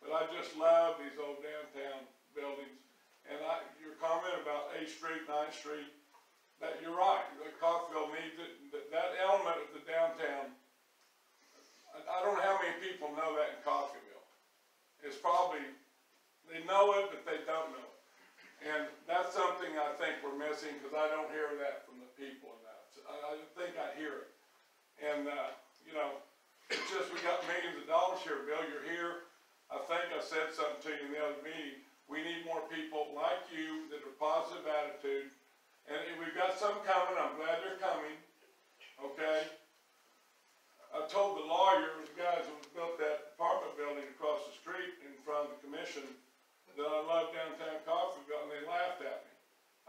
But I just love these old downtown buildings, and I, your comment about Eighth Street, Ninth Street, that, you're right, Coffeyville needs it, that, that element of the downtown, I, I don't know how many people know that in Coffeyville. It's probably, they know it, but they don't know it. And that's something I think we're missing, cause I don't hear that from the people enough. I, I think I hear it. And, uh, you know, it's just, we got millions of dollars here, Bill, you're here. I think I said something to you in the other meeting. We need more people like you that are positive attitude. And we've got some coming, I'm glad they're coming, okay? I told the lawyer, the guys that built that apartment building across the street in front of the commission, that I love downtown Coffeyville, and they laughed at me.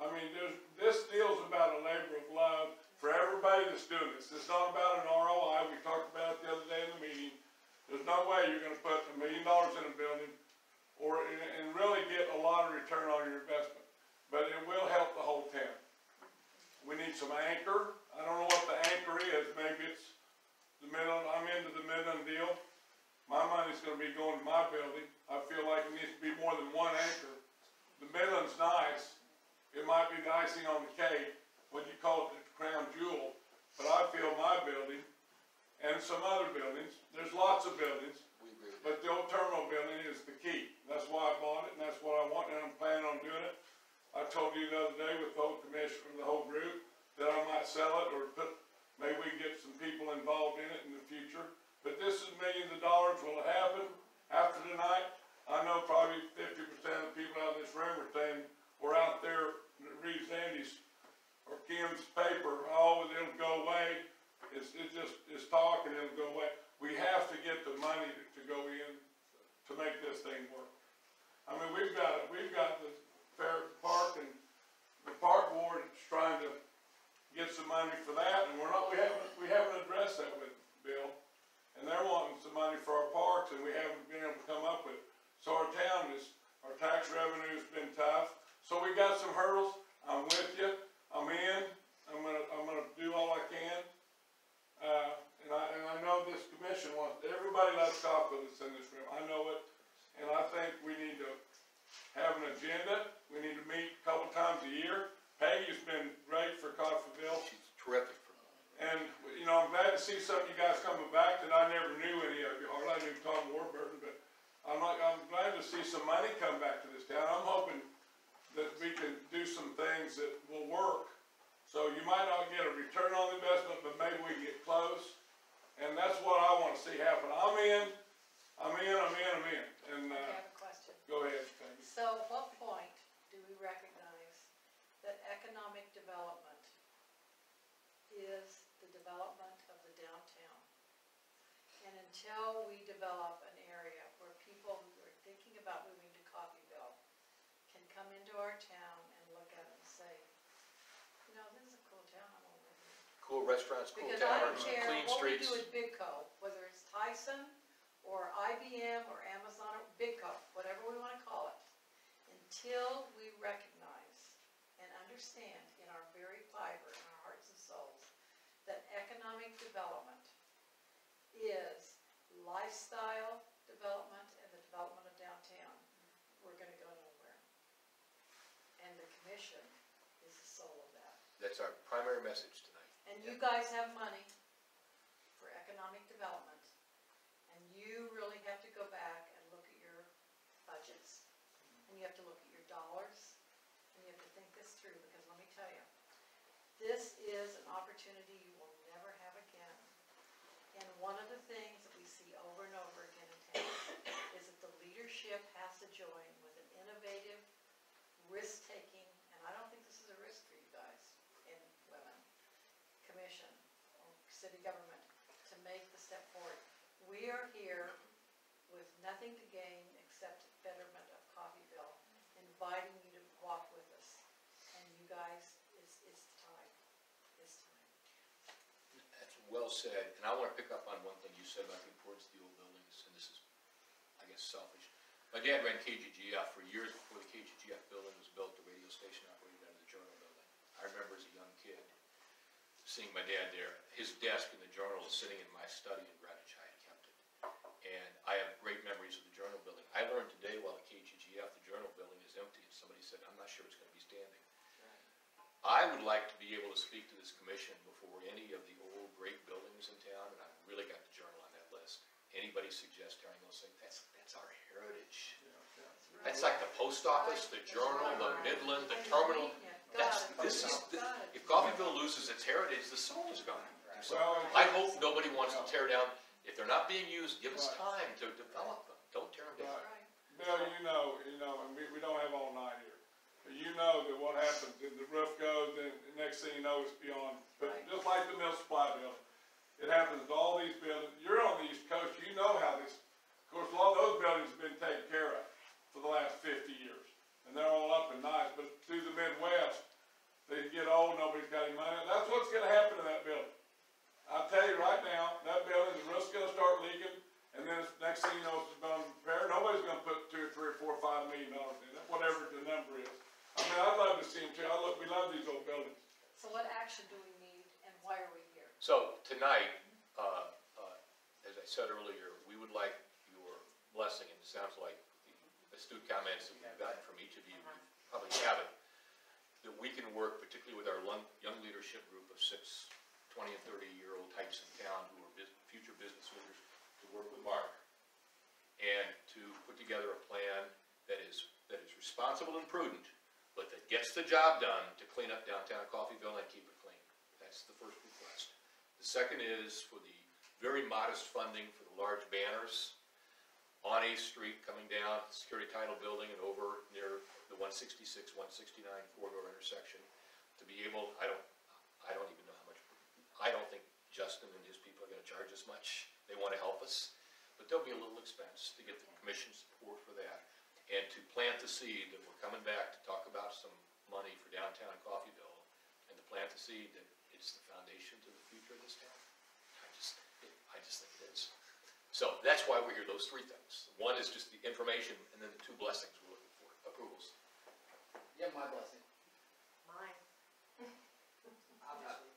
I mean, this deal's about a labor of love for everybody that's doing this. It's not about an ROI, we talked about it the other day in the meeting. There's no way you're gonna put a million dollars in a building or, and, really get a lot of return on your investment. But it will help the whole town. We need some anchor, I don't know what the anchor is, maybe it's the Midland, I'm into the Midland deal. My money's gonna be going to my building, I feel like it needs to be more than one anchor. The Midland's nice, it might be the icing on the cake, what you call it, the crown jewel, but I feel my building and some other buildings, there's lots of buildings, We agree with that. but the old terminal building is the key. That's why I bought it, and that's what I want, and I'm planning on doing it. I told you the other day with the whole commission, the whole group, that I might sell it or put, maybe we can get some people involved in it in the future. But this is millions of dollars, will it happen after tonight? I know probably fifty percent of the people out in this room are saying, we're out there, reads Andy's or Kim's paper, oh, it'll go away. It's, it just, it's talk and it'll go away. We have to get the money to, go in to make this thing work. I mean, we've got, we've got the fair park and the park board is trying to get some money for that and we're not, we haven't, we haven't addressed that with Bill. And they're wanting some money for our parks and we haven't been able to come up with. it. So our town is, our tax revenue's been tough. So we got some hurdles. I'm with you. I'm in. I'm gonna, I'm gonna do all I can. Uh, and I, and I know this commission wants, everybody loves confidence in this room, I know it. And I think we need to have an agenda, we need to meet a couple times a year. Peggy's been great for Coffeyville, She's terrific for and, you know, I'm glad to see some of you guys coming back that I never knew any of you, hardly, I knew Tom Warburton, but I'm like, I'm glad to see some money come back to this town, I'm hoping that we can do some things that will work. So you might not get a return on investment, but maybe we get close, development is the development of the downtown. And until we develop an area where people who are thinking about moving to Coffeyville can come into our town and look at it and say, you know, this is a cool town. I here. Cool restaurants, cool Because I don't care clean what we streets. do with BigCo, whether it's Tyson or IBM or Amazon or Bigco, whatever we want to call it. Until we recognize and understand fiber, in our hearts and souls, that economic development is lifestyle development and the development of downtown, we're gonna go nowhere. And the commission is the soul of that. That's our primary message tonight. And you guys have money for economic development, and you really have to go back and look at your budgets. And you have to look at your dollars, and you have to think this through, because let me tell you, this is an opportunity you will never have again. And one of the things that we see over and over again in town is that the leadership has to join with an innovative, risk-taking, and I don't think this is a risk for you guys and women, commission or city government to make the step forward. We are here with nothing to gain except betterment of Coffeyville, inviting you to walk with us. And you guys, it's, it's time, it's time. Well said, and I wanna pick up on one thing you said about the importance of the old buildings, and this is, I guess, selfish. My dad ran KGGF for years before the KGGF building was built, the radio station operated out of the Journal building. I remember as a young kid, seeing my dad there, his desk in the Journal is sitting in my study in Greenwich, I had kept it. And I have great memories of the Journal building. I learned today while at KGGF, the Journal building is empty, and somebody said, I'm not sure it's gonna be standing. I would like to be able to speak to this commission before any of the old great buildings in town, and I've really got the journal on that list. Anybody suggest tearing those things, that's, that's our heritage. That's like the post office, the journal, the Midland, the terminal. That's, this is, the- if Coffeyville loses its heritage, the soul is gone. So I hope nobody wants to tear down, if they're not being used, give us time to develop them, don't tear them down. Right. Bill, you know, you know, and we, we don't have all night here. But you know that what happens, if the roof goes, then the next thing you know, it's beyond, but just like the mill supply building. It happens to all these buildings, you're on the east coast, you know how this, of course, a lot of those buildings have been taken care of for the last fifty years. And they're all up and nice, but through the Midwest, they get old, nobody's got any money, that's what's gonna happen to that building. I'll tell you right now, that building, the roof's gonna start leaking, and then next thing you know, it's gonna repair, nobody's gonna put two or three or four or five million dollars in it, whatever the number is. I mean, I'd love to see them too, I look, we love these old buildings. So what action do we need and why are we here? So tonight, uh, uh, as I said earlier, we would like your blessing, and it sounds like the astute comments that we've gotten from each of you, you probably have it, that we can work particularly with our young leadership group of six 20 and thirty-year-old types in town who are bus- future business leaders, to work with Mark and to put together a plan that is, that is responsible and prudent, but that gets the job done to clean up downtown Coffeyville and keep it clean. That's the first. The second is for the very modest funding for the large banners on A Street coming down, Security Title Building and over near the one sixty-six, one sixty-nine corridor intersection, to be able, I don't, I don't even know how much, I don't think Justin and his people are gonna charge as much. They wanna help us, but there'll be a little expense to get the commission support for that. And to plant the seed that we're coming back to talk about some money for downtown Coffeyville, and to plant the seed that it's the foundation to future of this town. I just, I just think it is. So that's why we're here, those three things. One is just the information, and then the two blessings we're looking for, approvals. You have my blessing. Mine. Obviously.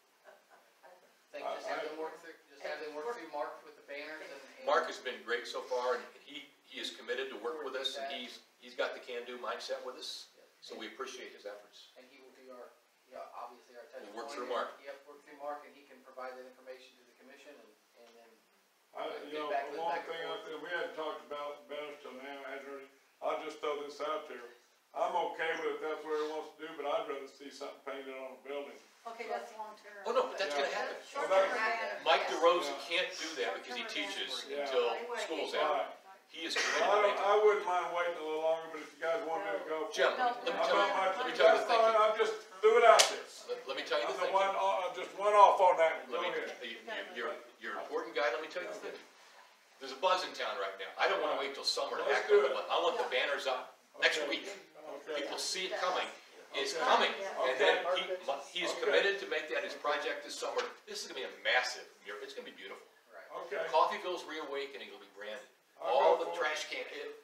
Think just have them work through, just have them work through Mark with the banners and. and- Mark has been great so far, and he, he is committed to work with us, and he's, he's got the can-do mindset with us, so we appreciate his efforts. And he will be our, yeah, obviously our touch point. We'll work through Mark. Yep, work through Mark, and he can provide that information to the commission and, and then, I, you know, Feedback, one back and thing I forth. think, we hadn't talked about banners till now, I hadn't heard, I'll just throw this out there. I'm okay with it, that's what he wants to do, but I'd rather see something painted on a building. Okay, that's long term. Oh, no, but that's gonna happen. Short Well, term that- Mike yes. DeRosa Yeah. can't do that because he teaches Yeah. until Right. school's Right. out. He is committed Well, I to don't, making. I wouldn't mind waiting a little longer, but if you guys want me to go. for it. Jim, let me I'm tell you, much- let me tell you the That's fine, thinking. I'm just, threw it out there. Let, let me tell you I'm the the thinking. one, uh, just one off on that, one. go Let me, ahead. you- you- you're, you're an important guy, let me tell you the thing. There's a buzz in town right now. I don't wanna wait till summer to Let's act on the it. buzz. I want the banners up next Okay. week. Okay. People see it coming. is Okay. coming. Yeah. And then he, he is Okay. committed to make that his project this summer. This is gonna be a massive, mural. it's gonna be beautiful. Right. Okay. Coffeyville's reawakening will be branded. I'll All the for it. trash can, it,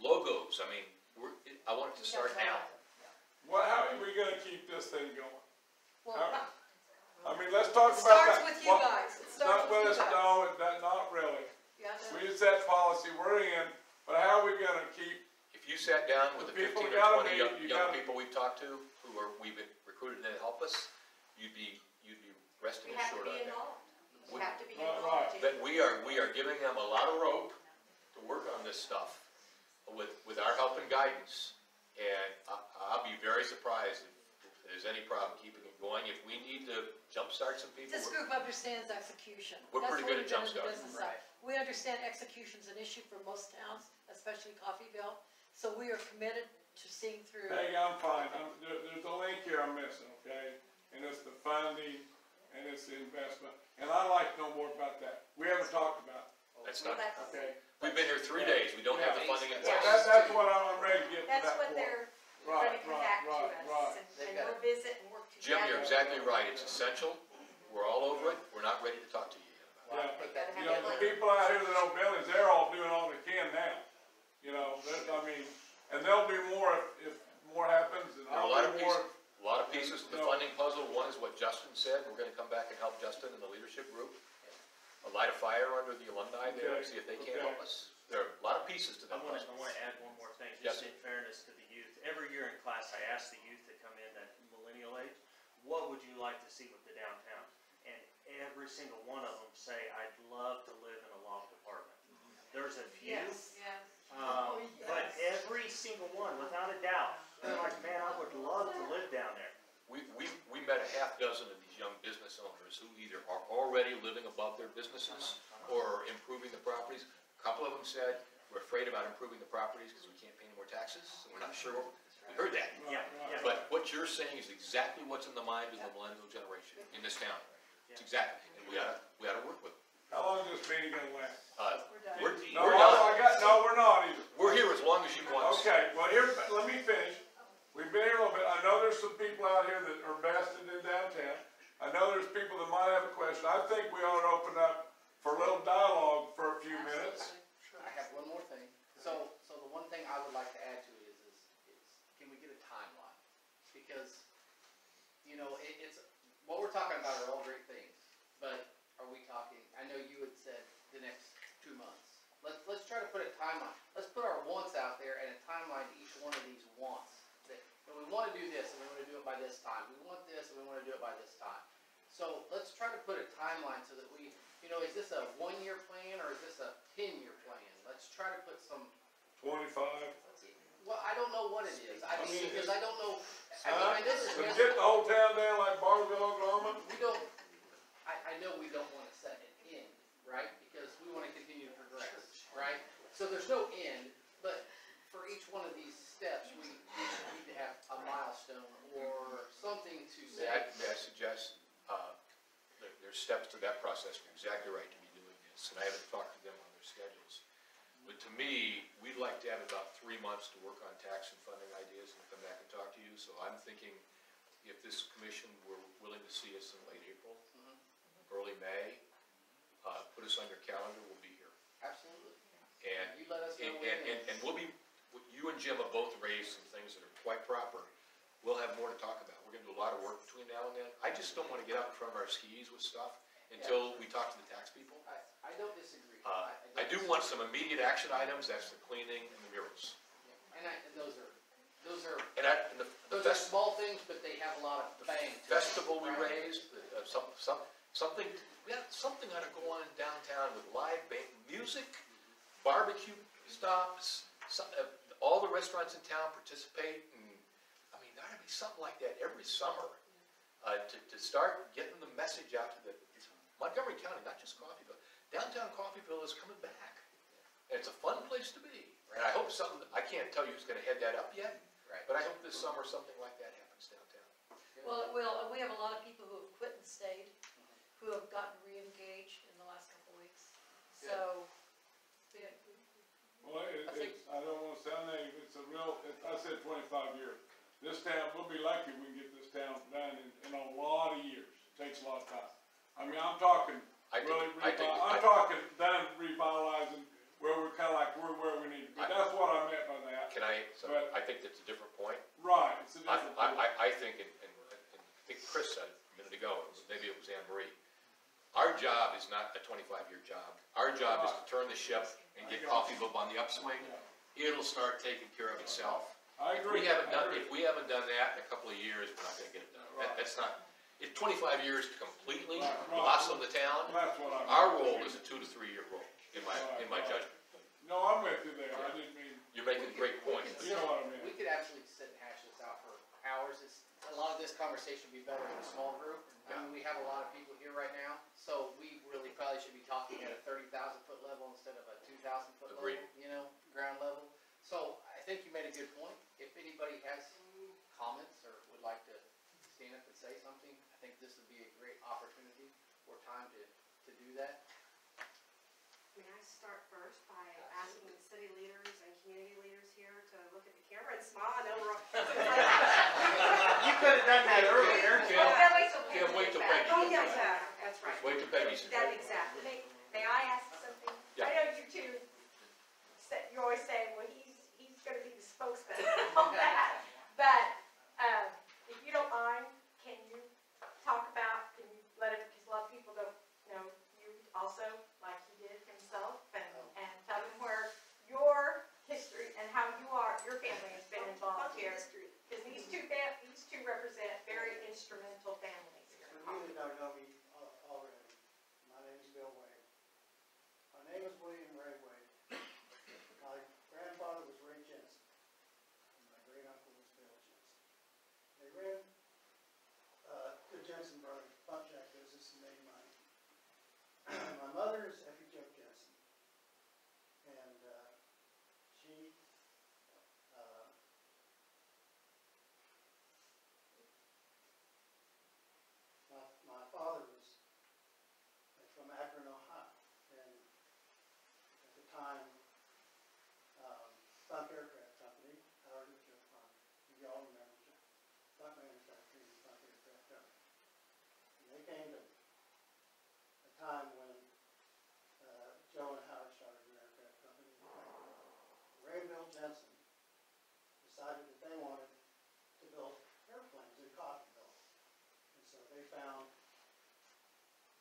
logos, I mean, we're, it- I want it to start now. Well, how are we gonna keep this thing going? Well, How- I mean, let's talk about that. starts with you What- guys, it Not starts with with us, guys. no, it not really. Yeah, no. We set policy, we're in, but how are we gonna keep, If you sat down with the The people fifteen or twenty be- young, you young people we've talked to, who are, we've been recruited to help us, you'd be, you'd be resting We have to assured be on that. involved. We have to be Right, involved. right. That we are, we are giving them a lot of rope to work on this stuff with, with our help and guidance. And I, I'll be very surprised if there's any problem keeping it going. If we need to jumpstart some people, This we're- group understands execution. We're That's pretty what good we've at done in the jumpstarting. business side. We understand execution's an issue for most towns, especially Coffeyville, so we are committed to seeing through. hey, I'm fine, I'm, there, there's a link here I'm missing, okay? And it's the funding, and it's the investment, and I'd like to know more about that. We haven't talked about that's Well, not, that's, okay? we've been here three days, we don't have the funding in Yeah. That, place. that's what I'm, I'm ready to get to that what point. they're Right, gonna come right, back to right, us, right. and, They've and got we'll visit and work Jim, together. you're exactly right, it's essential, we're all over it, we're not ready to talk to you yet about it. Well, I Yeah. put that You know, the together. people out here that own buildings, they're all doing all they can now. You know, that, I mean, and there'll be more if, if more happens, and There are a I'll lot of do pieces, more. a lot of pieces to the funding puzzle. One is what Justin said, we're gonna come back and help Justin and the leadership group. A light a fire under the alumni there, and see if they can't help us. There are a lot of pieces to I that wanna, puzzle. I wanna add one more thing, Yes. just in fairness to the youth. Every year in class, I ask the youth that come in at millennial age, what would you like to see with the downtown? And every single one of them say, I'd love to live in a loft apartment. There's a few, Yes, yes. um, Oh, but every single one, without a doubt, they're like, man, I would love to live down there. We, we, we met a half dozen of these young business owners who either are already living above their businesses or improving the properties. A Couple of them said, we're afraid about improving the properties because we can't pay any more taxes, so we're not sure. We heard that. Yeah, yeah. But what you're saying is exactly what's in the mind of the millennial generation in this town. It's exactly, and we oughta, we oughta work with them. How long is this meeting gonna last? Uh, We're done. we're, No, we're I done. got, no, we're not either. We're here as long as you want us. Okay, well, here, let me finish. We've been here a little bit, I know there's some people out here that are vested in downtown. I know there's people that might have a question. I think we ought to open up for a little dialogue for a few minutes. I have one more thing. So, so the one thing I would like to add to it is, is, is can we get a timeline? Because, you know, it, it's, what we're talking about are all great things, but are we talking, I know you had said the next two months. Let's, let's try to put a timeline. Let's put our wants out there and a timeline to each one of these wants. That, we wanna do this and we wanna do it by this time. We want this and we wanna do it by this time. So let's try to put a timeline so that we, you know, is this a one-year plan or is this a ten-year try to put some, Twenty-five. well, I don't know what it is. I I mean, mean, because I don't know, I Huh? mean, I know there's. Let's get the whole town down like Barville, Oklahoma. We don't, I, I know we don't wanna set an end, right? Because we wanna continue to progress, right? So there's no end, but for each one of these steps, we we need to have a milestone or something to May I, say. may I suggest, uh, there, there's steps to that process, you're exactly right to be doing this, and I haven't talked to them on their schedules. But to me, we'd like to have about three months to work on tax and funding ideas and come back and talk to you, so I'm thinking if this commission were willing to see us in late April, Mhm. early May, uh, put us on your calendar, we'll be here. Absolutely. And You let us know and, and, and- and we'll be, you and Jim have both raised some things that are quite proper. We'll have more to talk about. We're gonna do a lot of work between now and then. I just don't wanna get out in front of our skis with stuff until we talk to the tax people. I, I don't disagree. Uh, I don't want some immediate action items, that's the cleaning and the murals. And I, and those are, those are, And I, and the, the those are small things, but they have a lot of bang to them, festival we right? raised, uh, some, some, something, yeah, something ought to go on in downtown with live band, music, barbecue stops, some, uh, all the restaurants in town participate, and, I mean, there ought to be something like that every summer, uh, to, to start getting the message out to the, Montgomery County, not just Coffeyville, downtown Coffeyville is coming back, and it's a fun place to be, and I hope something, I can't tell you who's gonna head that up yet, Right. but I hope this summer something like that happens downtown. Well, it will, and we have a lot of people who have quit and stayed, who have gotten re-engaged in the last couple of weeks. So, yeah, Well, it, I think- it's, I don't wanna sound negative, it's a real, it, I said twenty-five years. this town, we'll be lucky if we can get this town done in, in a lot of years. It takes a lot of time. I mean, I'm talking I think, really, I think, I'm I- talking done revitalizing where we're kinda like, we're where we need to be. I- That's what I meant by that. can I, so, But- I think that's a different point. Right, it's a I, different. I, I- I think, and, and, and I think Chris said a minute ago, maybe it was Anne Marie. Our job is not a twenty-five year job. Our job is to turn the ship and get Coffeyville on the upswing. It'll start taking care of itself. I If agree. we haven't done, if we haven't done that in a couple of years, we're not gonna get it done. That, that's not, if twenty-five years to completely Right, right. blossom the town, That's what I meant. our role is a two to three year role, in my, in my judgment. No, I'm with you there. I didn't mean, You're making a great point. you know what I mean. We could actually sit and hash this out for hours. It's, a lot of this conversation would be better in a small group. I mean, we have a lot of people here right now, so we really probably should be talking at a thirty thousand foot level instead of a two thousand foot level, you know, ground level. So I think you made a good point. If anybody has comments or would like to stand up and say something, I think this would be a great opportunity or time to, to do that. May I start first by asking the city leaders and community leaders here to look at the camera and smile? I know we're all. You could have done that earlier. Kim, Oh, that way so we Kim, can wait get till back. Peggy. Oh, yeah, exactly, that's right. Wait till Peggy's. That exactly. May, may I ask something? Yeah. I know you two, you're always saying, well, he's, he's gonna be the spokesman and all that. But, uh, if you don't mind, can you talk about, can you let it, because a lot of people don't know you also, like he did himself, and, and tell them where your history and how you are, your family has been involved here. Because these two fam, these two represent very instrumental families here. in For you that don't know me al- already, my name is Bill Wade. My name is William Ray Wade. My grandfather was Ray Jensen. and My great uncle was Bill Jensen. They ran, uh, the Jensen brothers pump jack business and made money. My mother is Effie Jo Jensen. And, uh, she, uh, My, my father was from Akron, Ohio, and at the time, um, Funk Aircraft Company, Howard and Joe Funk, you all remember Joe, Funk Manufacturing and Funk Aircraft Company. And they came to a time when, uh, Joe and Howard started an aircraft company. in Akron. Ray and Bill Jensen decided that they wanted to build airplanes in Coffeyville. And so they found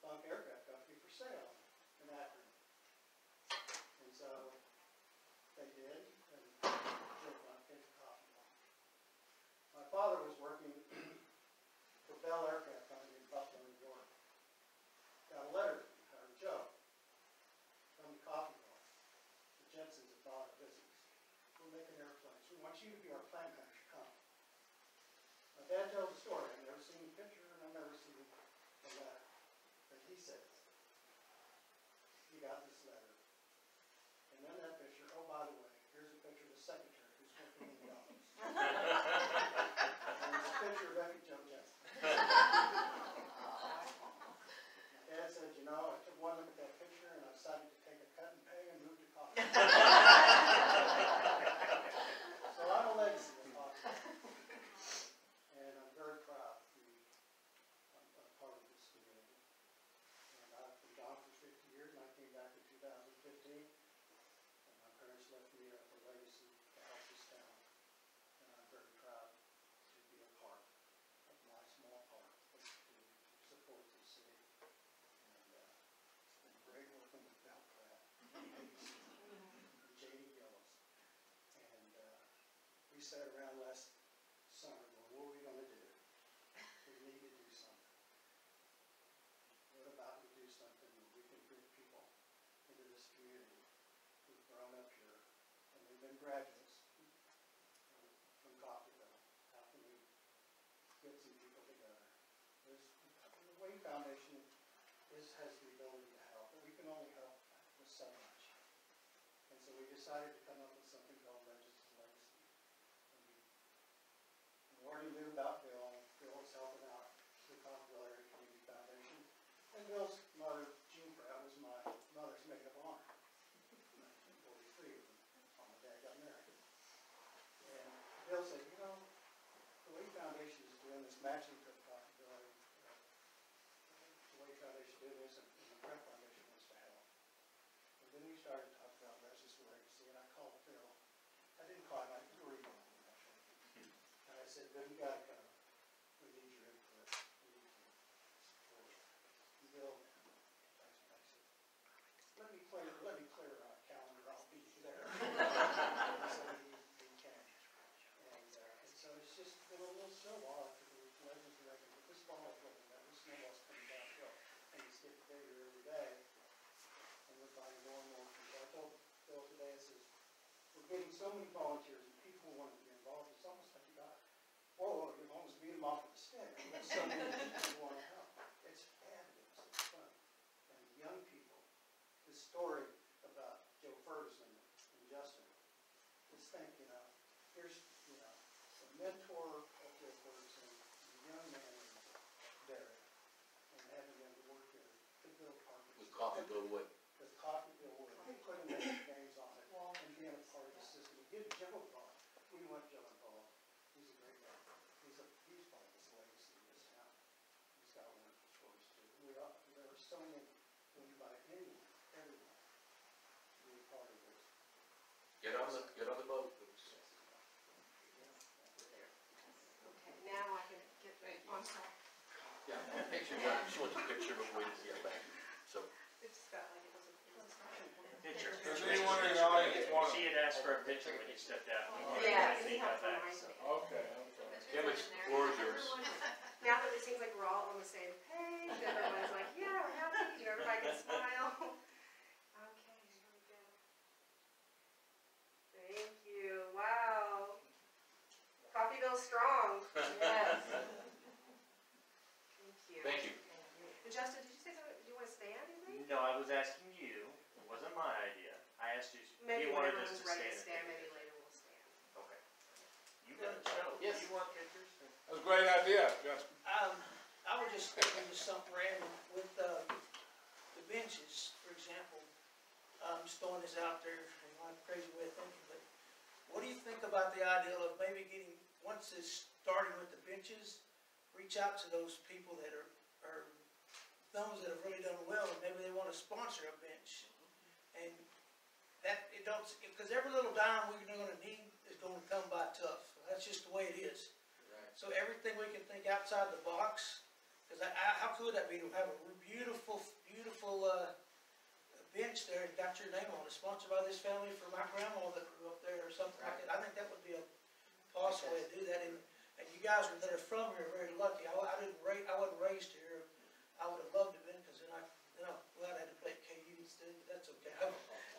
Funk Aircraft Company for sale in Akron. And so they did, and Joe Funk came to Coffeyville. My father was working for Bell Aircraft Company in Buffalo, New York. Got a letter from Howard Joe, come to Coffeyville. The Jensens have bought a business. We're making airplanes. We want you to be our plant manager, come. Dad tells a story, I've never seen the picture, and I've never seen the letter, but he says, he got this letter. And then that picture, oh, by the way, here's a picture of the secretary who's working in the office. And there's a picture of Effie Joe Jensen. My dad said, you know, I took one look at that picture and I decided to take a cut and pay and move to Coffee. So I'm a legacy of Coffee. And I'm very proud to be a a part of this community. And I've been gone for fifty years, and I came back in two thousand fifteen. And my parents left me a a legacy to help this town. And I'm very proud to be a part of my small part to to support this city. And uh, it's been great working with Bell Pratt, and J.D. Gillis. And uh, sat around last summer, well, what are we gonna do? We need to do something. What about we do something where we can bring people into this community who've grown up here and they've been graduates from from Coffeyville? How can we get some people together? There's, the Wade Foundation is, has the ability to help, but we can only help with so much. And so we decided to come up with something called Legends of Legacy. And we we already knew about Bill, Bill was helping out the Coffeyville Area Community Foundation. And Bill's mother, Jean Pratt, was my mother's maid of honor. Nineteen forty-three, when my dad got married. And Bill said, you know, matching the possibility, uh, the Wade Foundation did this and the Pratt Foundation wants to help. And then we started to talk about Leslie's legacy, and I called Phil, I didn't call him, I read him, actually. And I said, Bill, you gotta come, we need your input, we need to support you. Bill, I I said, let me clear, let me clear our calendar, I'll be there. So he, he came. And, uh, and so it's just been a little slow while after the legends and records, but this fall is looking better, this snowball's coming downhill, and it's getting bigger every day. And we're finding more and more people, I told Phil today, I says, we're getting so many volunteers and people who want to be involved, it's almost like you got, whoa, you're almost beating them off with a stick, and there's so many people want to help. It's fabulous, it's fun. And young people, the story about Joe Ferguson and Justin, just think, you know, here's, you know, the mentor of Joe Ferguson, the young man in Derek, and having them to work there to build Parkinson's. With Coffeyville Wood. With Coffeyville Wood, putting their names on it, and being a part of the system. Give Joe involved, we want Joe involved, he's a great guy, he's a, he's part of this legacy of this town. He's got a wonderful stories too. We are, there are so many, we invite anyone, everyone, to be a part of this. Get on the, get on the boat. Okay, now I can get on top. Yeah, picture, yeah, she wants a picture before we get back, so. It's got like it was a, it was not. Picture. Does anyone in the audience want She to? had asked for a picture when you stepped out. We wanted Yeah, see he that helped back, remind so. me. Okay, okay. Kim, it's floor is yours. Now that it seems like we're all on the same page, everyone's like, yeah, we're happy, you know, everybody can smile. Okay, here we go. Thank you, wow. Coffeyville's strong. Yes. Thank you. Thank you. And Justin, did you say something, did you want to stand, you think? No, I was asking you, it wasn't my idea. I asked you, Maybe you when wanted us everyone's to ready to stand. stand, maybe later we'll stand. Okay. You got a show. Yes. You want pictures? That's a great idea, Justin. Um, I was just thinking of something random with, uh, the benches, for example. I'm just throwing this out there, and I'm crazy way of thinking, but what do you think about the idea of maybe getting, once it's starting with the benches, reach out to those people that are, those that have really done well, and maybe they wanna sponsor a bench. And that, it don't, because every little dime we're gonna need is gonna come by tough, that's just the way it is. Right. So everything we can think outside the box, because how cool would that be to have a beautiful, beautiful, uh, bench there, and got your name on it, sponsored by this family for my grandma that grew up there or something like that. I think that would be a possible way to do that, and, and you guys that are from here are very lucky. I, I didn't ra, I wasn't raised here. I would have loved to have been, because then I, then I'm glad I had to play at KU instead, but that's okay.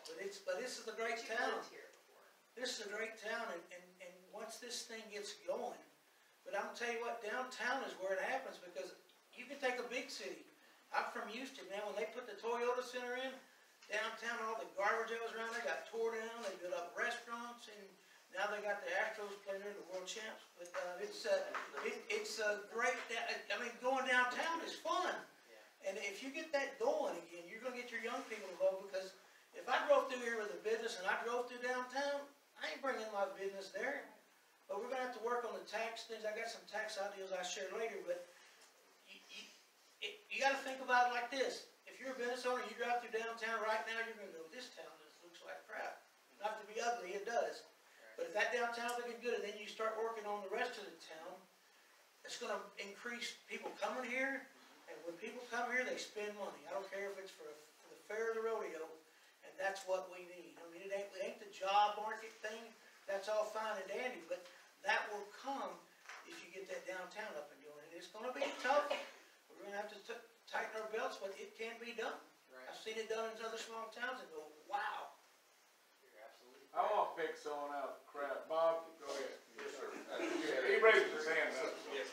But it's, but this is a great you town before. this is a great town, and, and, and once this thing gets going, but I'm tell you what, downtown is where it happens, because you can take a big city. I'm from Houston, man, when they put the Toyota Center in, downtown, all the garbage that was around there got tore down, they built up restaurants, and now they got the Astros playing in the world champs, but, uh, it's, uh, it, it's a great, I mean, going downtown is fun. And if you get that going again, you're gonna get your young people involved, because if I drove through here with a business and I drove through downtown, I ain't bringing my business there. But we're gonna have to work on the tax things, I got some tax ideas I'll share later, but you, you, you gotta think about it like this. If you're a business owner, and you drive through downtown right now, you're gonna go, this town just looks like crap. Not to be ugly, it does. But if that downtown's looking good, and then you start working on the rest of the town, it's gonna increase people coming here, when people come here, they spend money. I don't care if it's for, for the fair or the rodeo, and that's what we need. I mean, it ain't, it ain't the job market thing, that's all fine and dandy, but that will come if you get that downtown up and doing it. It's gonna be tough, we're gonna have to t- tighten our belts, but it can be done. Right. I've seen it done in other small towns and go, wow. You're absolutely. I want to pick someone out, crap. Bob, go ahead. Yes, sir. He raised his hand up. Yes.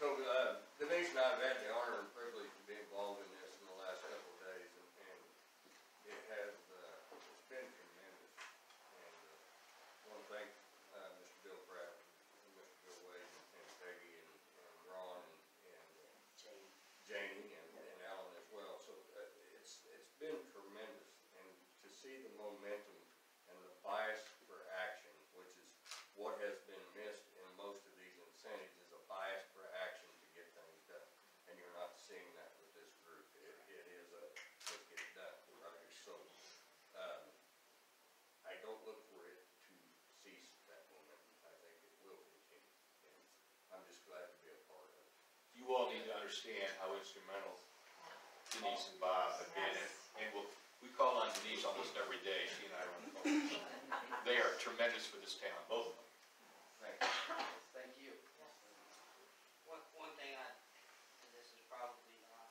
So, uh, Denise and I have had the honor and privilege to be involved in this in the last couple of days, and, and it has, uh, it's been tremendous. And, uh, want to thank, uh, Mr. Bill Pratt, and Mr. Bill Wade, and Peggy, and, and Ron, and, and uh, Janie, and, and Alan as well. So, uh, it's, it's been tremendous, and to see the momentum and the bias for action, which is what has been missed in most of these incentives, is a bias understand how instrumental Denise and Bob have been, and, and we'll, we call on Denise almost every day, she and I are on the phone. They are tremendous for this town, both of them. Thank you. Thank you. One, one thing I, and this is probably not.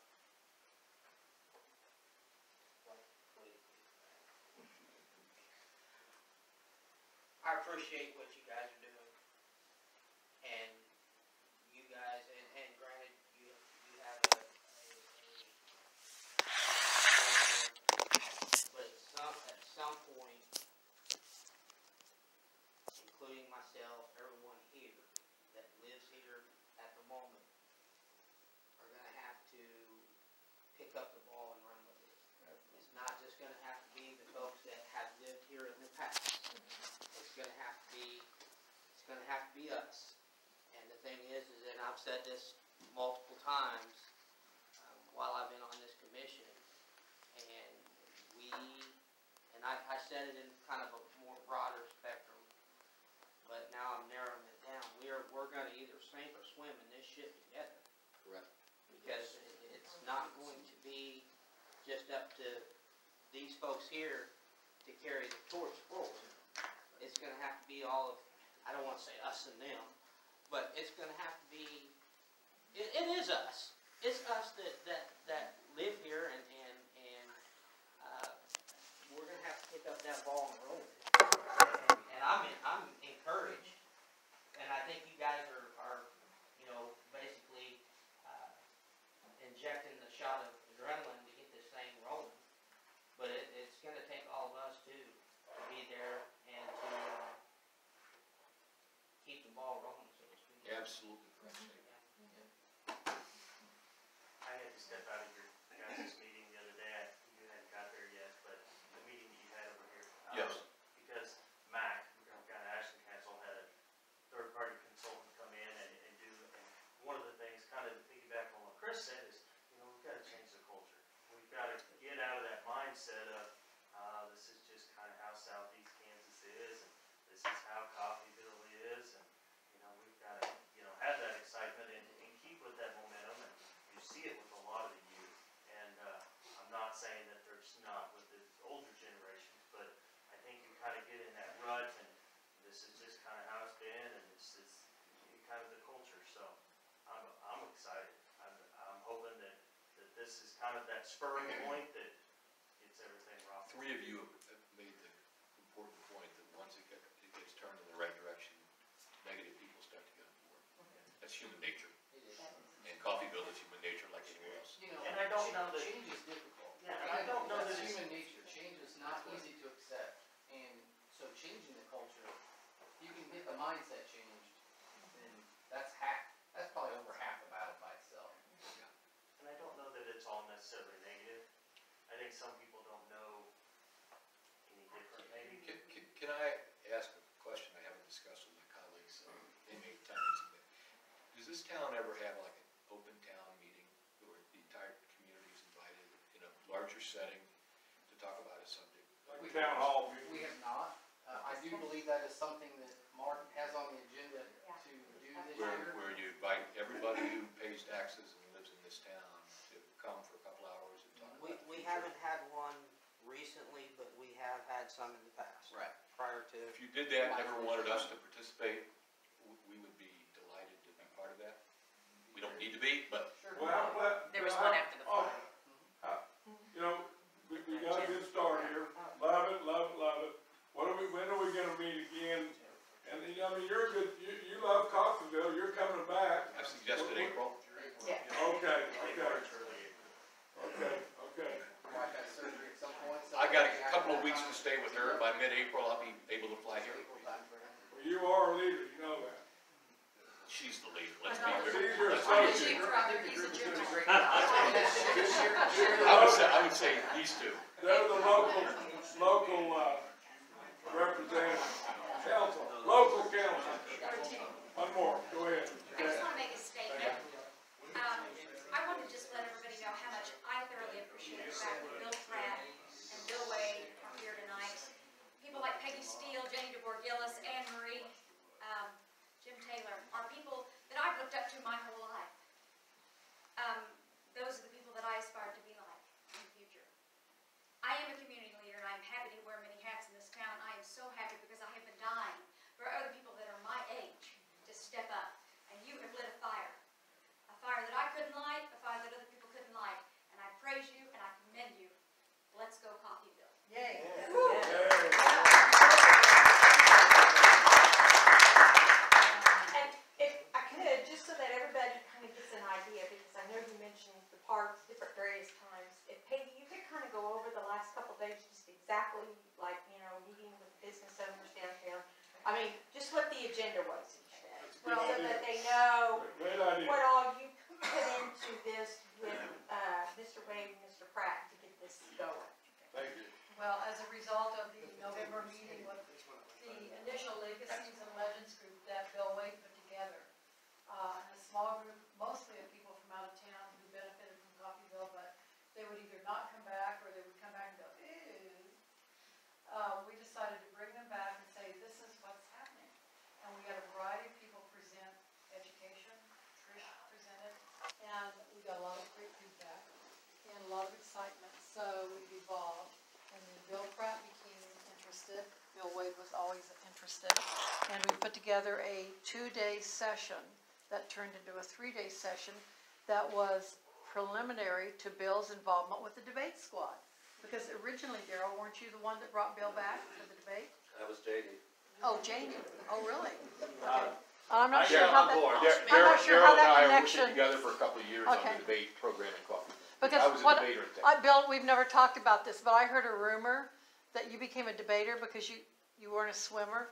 like politically correct. I appreciate what you guys are doing. And you guys, and, and granted, you, you have a, a, a. But some, at some point, including myself, everyone here that lives here at the moment are gonna have to pick up the ball and run with it. It's not just gonna have to be the folks that have lived here in the past. It's gonna have to be, it's gonna have to be us. And the thing is, is that I've said this multiple times, um, while I've been on this commission. And we, and I, I said it in kind of a more broader spectrum, but now I'm narrowing it down. We're, we're gonna either sink or swim in this ship together. Correct. Because it, it's not going to be just up to these folks here to carry the torch forward. It's gonna have to be all of, I don't wanna say us and them, but it's gonna have to be, it, it is us. It's us that, that, that live here and, and, and, uh, we're gonna have to pick up that ball and roll it. And- And I'm, I'm encouraged, and I think you guys are, are, you know, basically, uh, injecting the shot of adrenaline to get this thing rolling. But it, it's gonna take all of us too, to be there and to, uh, keep the ball rolling, so to speak. Absolutely correct. I had to step out of your guys' meeting the other day, I- you hadn't got there yet, but the meeting that you had over here. um, Yes. Because MAC, Montgomery County Action Council, had a third-party consultant come in and, and do, and one of the things, kind of to piggyback on what Chris said, is, you know, we've gotta change the culture. We've gotta get out of that mindset of, uh, this is just kind of how southeast Kansas is, and this is how Coffeyville is, and, you know, we've gotta, you know, have that excitement and, and keep with that momentum, and you see it with a lot of the youth. And, uh, I'm not saying that there's not with the older generations, but I think you kind of get in that rut, and this is just kind of how it's been, and it's, it's kind of the culture, so I'm, I'm excited. I'm, I'm hoping that, that this is kind of that spurring point that gets everything rocking. Three of you have have made the important point that once it gets, it gets turned in the right direction, negative people start to get on board. That's human nature, It is. and Coffeyville is human nature like anywhere else. You know, And I don't know that- Change is difficult. Yeah, and I don't know That's that it's- human nature, change is not easy to accept, and so changing the culture, you can get the mindset changed, then that's half, that's probably over half the battle by itself. And I don't know that it's all necessarily negative. I think some people don't know any different, maybe. Can, can, can I ask a question I haven't discussed with my colleagues, uh, they may tell me something. Does this town ever have like an open town meeting where the entire community is invited in a larger setting to talk about a subject? Like town hall meeting. We have not, uh, I do believe that is something that Mark has on the agenda to do this Where, year. where you invite everybody who pays taxes and lives in this town to come for a couple hours and talk We, about we haven't had one recently, but we have had some in the past. Right. Prior to, If you did that, and never wanted us to participate, w- we would be delighted to be part of that. We don't need to be, but Sure. Well, let. There was one after the oh, fire. You know, we, we got a good start here, love it, love it, love it. What are we, when are we gonna meet again? And, you know, I mean, you're good, you, you love Coffeyville, you're coming back. I suggested April. Okay, Yeah. okay, March, early April. okay, okay. Wife has surgery at some point. so I got a couple of weeks to stay with her, by mid-April, I'll be able to fly here. April time for him. Well, you are a leader, you know that. She's the leader, let's be I know. very. She's your let's be I'm a associate. chief driver, he's a Doing a gentleman. great job. You're I would say, I would say these two. they're the local, local, uh, representative, council, local council. One more, go ahead. I just want to make a statement. Um, I want to just let everybody know how much I thoroughly appreciate the fact that Bill Pratt and Bill Wade are here tonight. People like Peggy Steele, Jenny DeBoer Gillis, Anne Marie, um, Jim Taylor are people that I've looked up to my whole life. Um, so happy because I have been dying for other people that are my age to step up. And you have lit a fire. A fire that I couldn't light, a fire that other people couldn't light. And I praise you and I commend you. Let's go Coffeyville. Yay. And if I could, just so that everybody kind of gets an idea, because I know you mentioned parks different various times. If Peggy, you could kind of go over the last couple of days, just exactly like, you know, meeting with business owners downtown. I mean, just what the agenda was each day, Good so idea. that they know what all you put into this with, uh, Mr. Wade and Mr. Pratt to get this going. Thank you. Well, as a result of the November meeting with the initial Legacies and Legends group that Bill Wade put together, uh, a small group, mostly of people from out of town who benefited from Coffeyville, but they would either not come back or they would come back and go, ew. Uh, we decided to bring them back and say, this is what's happening. And we had a variety of people present education, Trish presented, and we got a lot of great feedback and a lot of excitement, so we've evolved. And Bill Pratt became interested, Bill Wade was always interested, and we put together a two-day session that turned into a three-day session that was preliminary to Bill's involvement with the debate squad. Because originally, Daryl, weren't you the one that brought Bill back for the debate? That was JD. Oh, Jamie, oh, really? Uh, okay. I'm not I sure got how on board. that, Dar- I'm not Daryl sure how Daryl and that I worked connection. together for a couple of years on Okay. the debate program in Coffee. Because I was a what, debater in town. I, Bill, we've never talked about this, but I heard a rumor that you became a debater because you, you weren't a swimmer,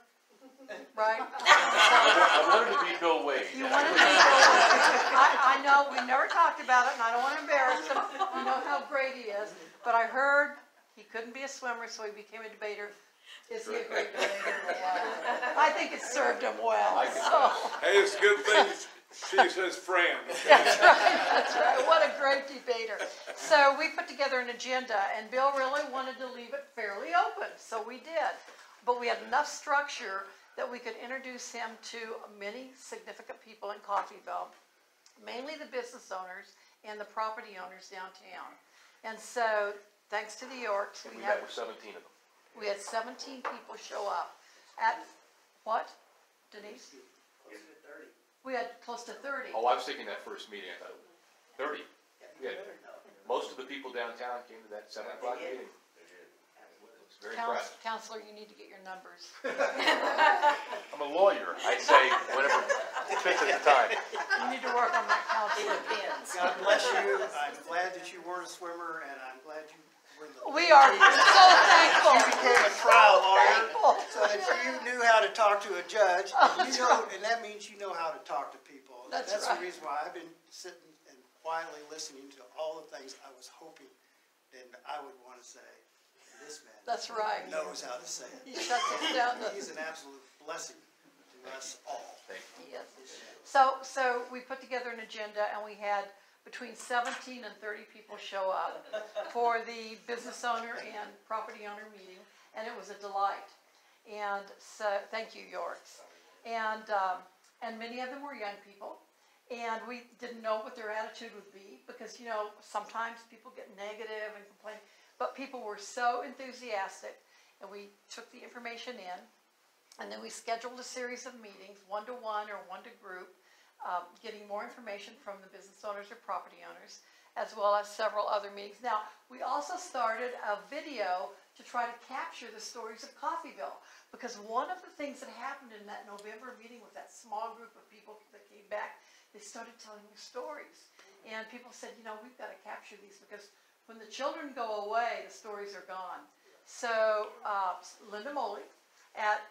right? I wanted to be Bill Wade. You wanted to be, Bill I, I know, we never talked about it, and I don't wanna embarrass him, we know how great he is, but I heard he couldn't be a swimmer, so he became a debater. Is he a great debater? I think it served him well, so. Hey, it's a good thing she's his friend. That's right, that's right. What a great debater. So we put together an agenda, and Bill really wanted to leave it fairly open, so we did. But we had enough structure that we could introduce him to many significant people in Coffeyville, mainly the business owners and the property owners downtown. And so, thanks to the Yorks, we we had, met with seventeen of them. we had seventeen people show up at, what, Denise? We had close to thirty. Oh, I was thinking that first meeting, I thought, thirty. We had, most of the people downtown came to that seven o'clock meeting. Was very Couns- impressed. Counselor, you need to get your numbers. I'm a lawyer. I say whatever fits at the time. You need to work on that counselor. God bless you. I'm glad that you weren't a swimmer, and I'm glad you were the. We are so thankful. You became a trial lawyer, so that you knew how to talk to a judge. Oh, You know, and that means you know how to talk to people. That's That's right. the reason why I've been sitting and quietly listening to all the things I was hoping that I would want to say. And This man That's right. knows how to say it. He shuts us down He's an absolute blessing to us all. Thank you. yes. So, so we put together an agenda and we had between seventeen and thirty people show up for the business owner and property owner meeting, and it was a delight. And so, thank you, Yorks. And, um, and many of them were young people. And we didn't know what their attitude would be, because, you know, sometimes people get negative and complain. But people were so enthusiastic, and we took the information in, and then we scheduled a series of meetings, one-to-one or one-to-group, um, getting more information from the business owners or property owners, as well as several other meetings. Now, we also started a video to try to capture the stories of Coffeyville, because one of the things that happened in that November meeting with that small group of people that came back, they started telling their stories. And people said, you know, we've got to capture these, because when the children go away, the stories are gone. So uh, Linda Moley at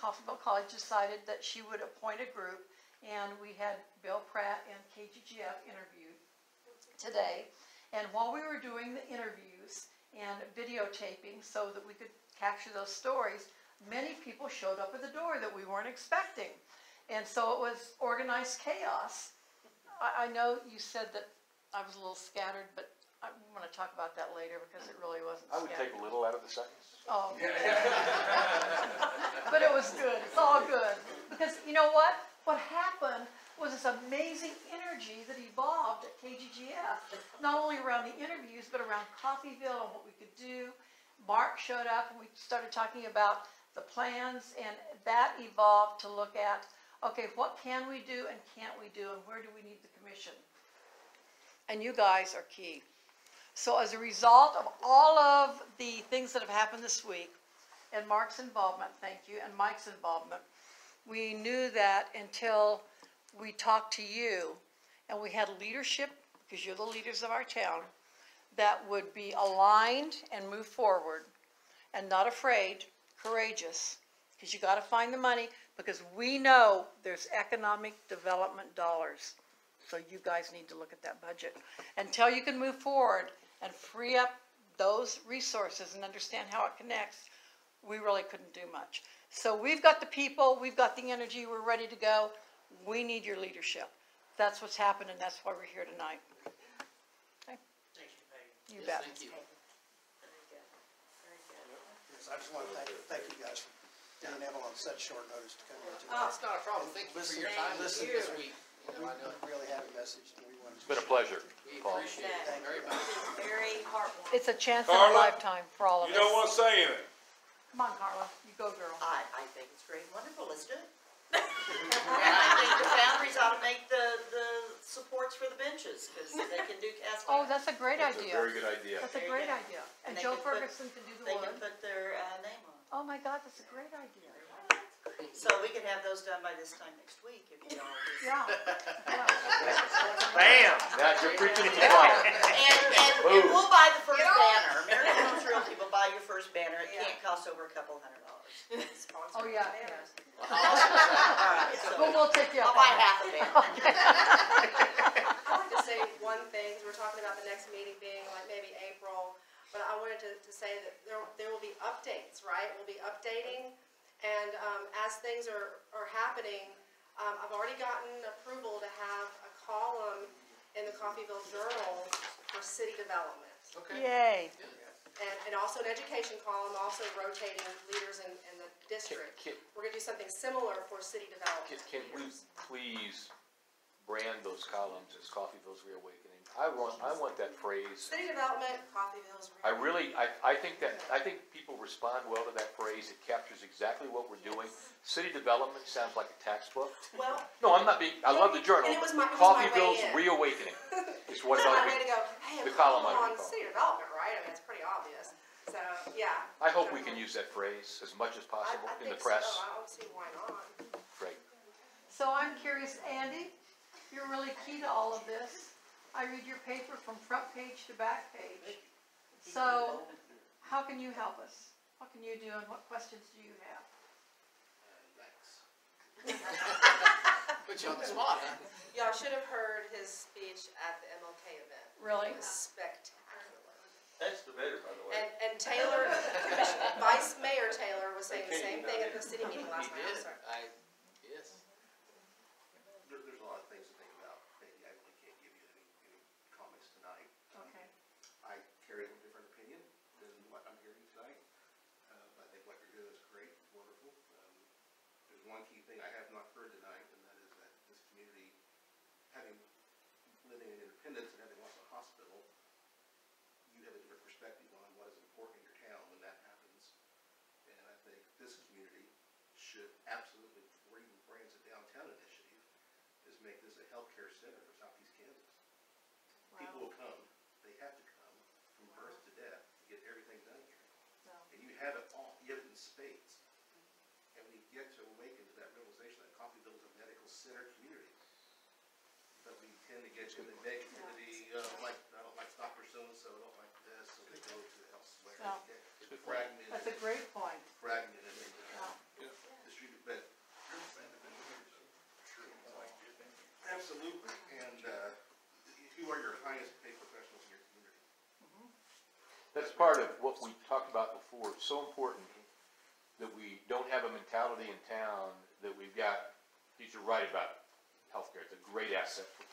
Coffeyville College decided that she would appoint a group, and we had Bill Pratt and KGGF interviewed today. And while we were doing the interviews and videotaping so that we could capture those stories, many people showed up at the door that we weren't expecting. And so it was organized chaos. I, I know you said that I was a little scattered, but I want to talk about that later because it really wasn't I would take a little out of the sentence. Oh. But it was good, it's all good. Because you know what? What happened was this amazing energy that evolved at KGGF. Not only around the interviews, but around Coffeyville and what we could do. Mark showed up and we started talking about the plans, and that evolved to look at, okay, what can we do and can't we do, and where do we need the commission? And you guys are key. So as a result of all of the things that have happened this week, and Mark's involvement, thank you, and Mike's involvement, we knew that until we talked to you, and we had leadership, because you're the leaders of our town, that would be aligned and move forward, and not afraid, courageous, because you gotta find the money, because we know there's economic development dollars. So you guys need to look at that budget. Until you can move forward and free up those resources and understand how it connects, we really couldn't do much. So we've got the people, we've got the energy, we're ready to go. We need your leadership. That's what's happened, and that's why we're here tonight. Okay. Thank you, Peggy. You Yes, bet. Thank you. Very good, very good. Yes, I just want to thank, thank you guys for being able on such short notice to come here tonight. Oh, it's not a problem. Thank you for your time this, Listen, this week. You We know, I know really have a message, and we want to. It's been a pleasure, we Paul. appreciate it very much. It is very heartwarming. It's a chance in a Carla, lifetime for all of us. You don't us. wanna say anything? Come on, Carla, you go, girl. I, I think it's great, and wonderful, let's do it. And I think the foundries ought to make the, the supports for the benches, because they can do cast Oh, iron. that's a great That's a idea. very good idea. That's a There you great go. idea. And And they Joe can put- Ferguson can do the They can wood. put their, uh, name on Oh my God, that's a great idea. It. So we can have those done by this time next week, if you all. just- Yeah. yeah. Bam! Now, you're preaching to the choir. And, and, and we'll buy the first banner, American Homes Realty will buy your first banner, it can't cost over a couple hundred dollars. Oh, yeah. yeah. Well, how awesome is that? Alright, But so, we'll take you I'll up buy on it. half a banner. I'd like to say one thing, 'cause we're talking about the next meeting being like maybe April, but I wanted to, to say that there, there will be updates, right? We'll be updating, and, um, as things are, are happening, um, I've already gotten approval to have a column in the Coffeyville Journal for city development. Okay. Yay. And, and also an education column, also rotating leaders in, in the district. can, We're gonna do something similar for city can, development. can we please brand those columns as Coffeyville's Reawakening? I want, I want that phrase. City development, Coffeyville's. I really, I, I think that, I think people respond well to that phrase. It captures exactly what we're doing. City development sounds like a textbook. Well, No, I'm not being, I love the journal. And it was my- it was my way Coffeyville's in. Reawakening. It's what It's about my way it? to go, hey, the a column column I on recall. city development, right? I mean, it's pretty obvious. So, yeah. I hope we can use that phrase as much as I, possible I in the think so. press. I don't see why not. Great. So I'm curious, Andy, you're really key to all of this. I read your paper from front page to back page. So how can you help us? What can you do and what questions do you have? Put you on the spot, huh? Y'all should have heard his speech at the MLK event. Really? It was spectacular. That's the better, by the way. And, and Taylor, Vice Mayor Taylor was saying the same thing at the city meeting last He night. I'm sorry. I, yes. There, there's a lot of things to think about, Peggy, I really can't give you any, any comments tonight. Okay. I carry a little different opinion than what I'm hearing tonight. Uh, I think what you're doing is great, wonderful. Um, There's one key thing I have not heard tonight, and that is that this community, having, living in Independence and having lost a hospital, you have a different perspective on what is important in your town when that happens. And I think this community should absolutely, before it even brands a downtown initiative, is make this a healthcare center for southeast Kansas. People will come, they have to come from birth to death to get everything done here. No. And you have it all, you have it in spades. And we get to awaken to that realization that Coffeyville is a medical center community. But we tend to get to the negativity, uh, like, I don't like Dr. So-and-so, I don't like this, so they go to elsewhere. No. Get Fragmented. That's a great point. Fragmented and, Yeah. distribute, but. Absolutely, and, uh, who are your highest paid professionals in your community? That's part of what we talked about before. It's so important that we don't have a mentality in town that we've got, these are right about healthcare. It's a great asset for this town.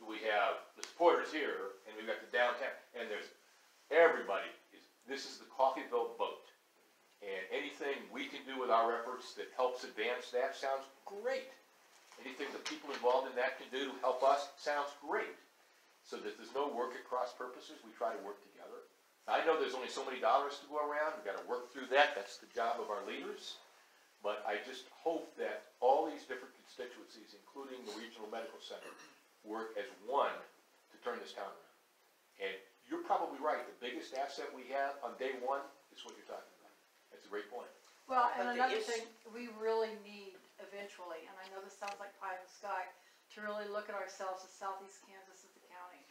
We have the supporters here and we've got the downtown and there's, everybody is, this is the Coffeyville vote. And anything we can do with our efforts that helps advance that sounds great. Anything the people involved in that can do to help us sounds great. So that there's no work at cross purposes, we try to work together. I know there's only so many dollars to go around, We've gotta work through that, that's the job of our leaders. But I just hope that all these different constituencies, including the regional medical center, work as one to turn this town around. And you're probably right, the biggest asset we have on day one is what you're talking about. That's a great point. Well, and But the another is- thing, we really need eventually, and I know this sounds like pie in the sky, to really look at ourselves as Southeast Kansas as a county.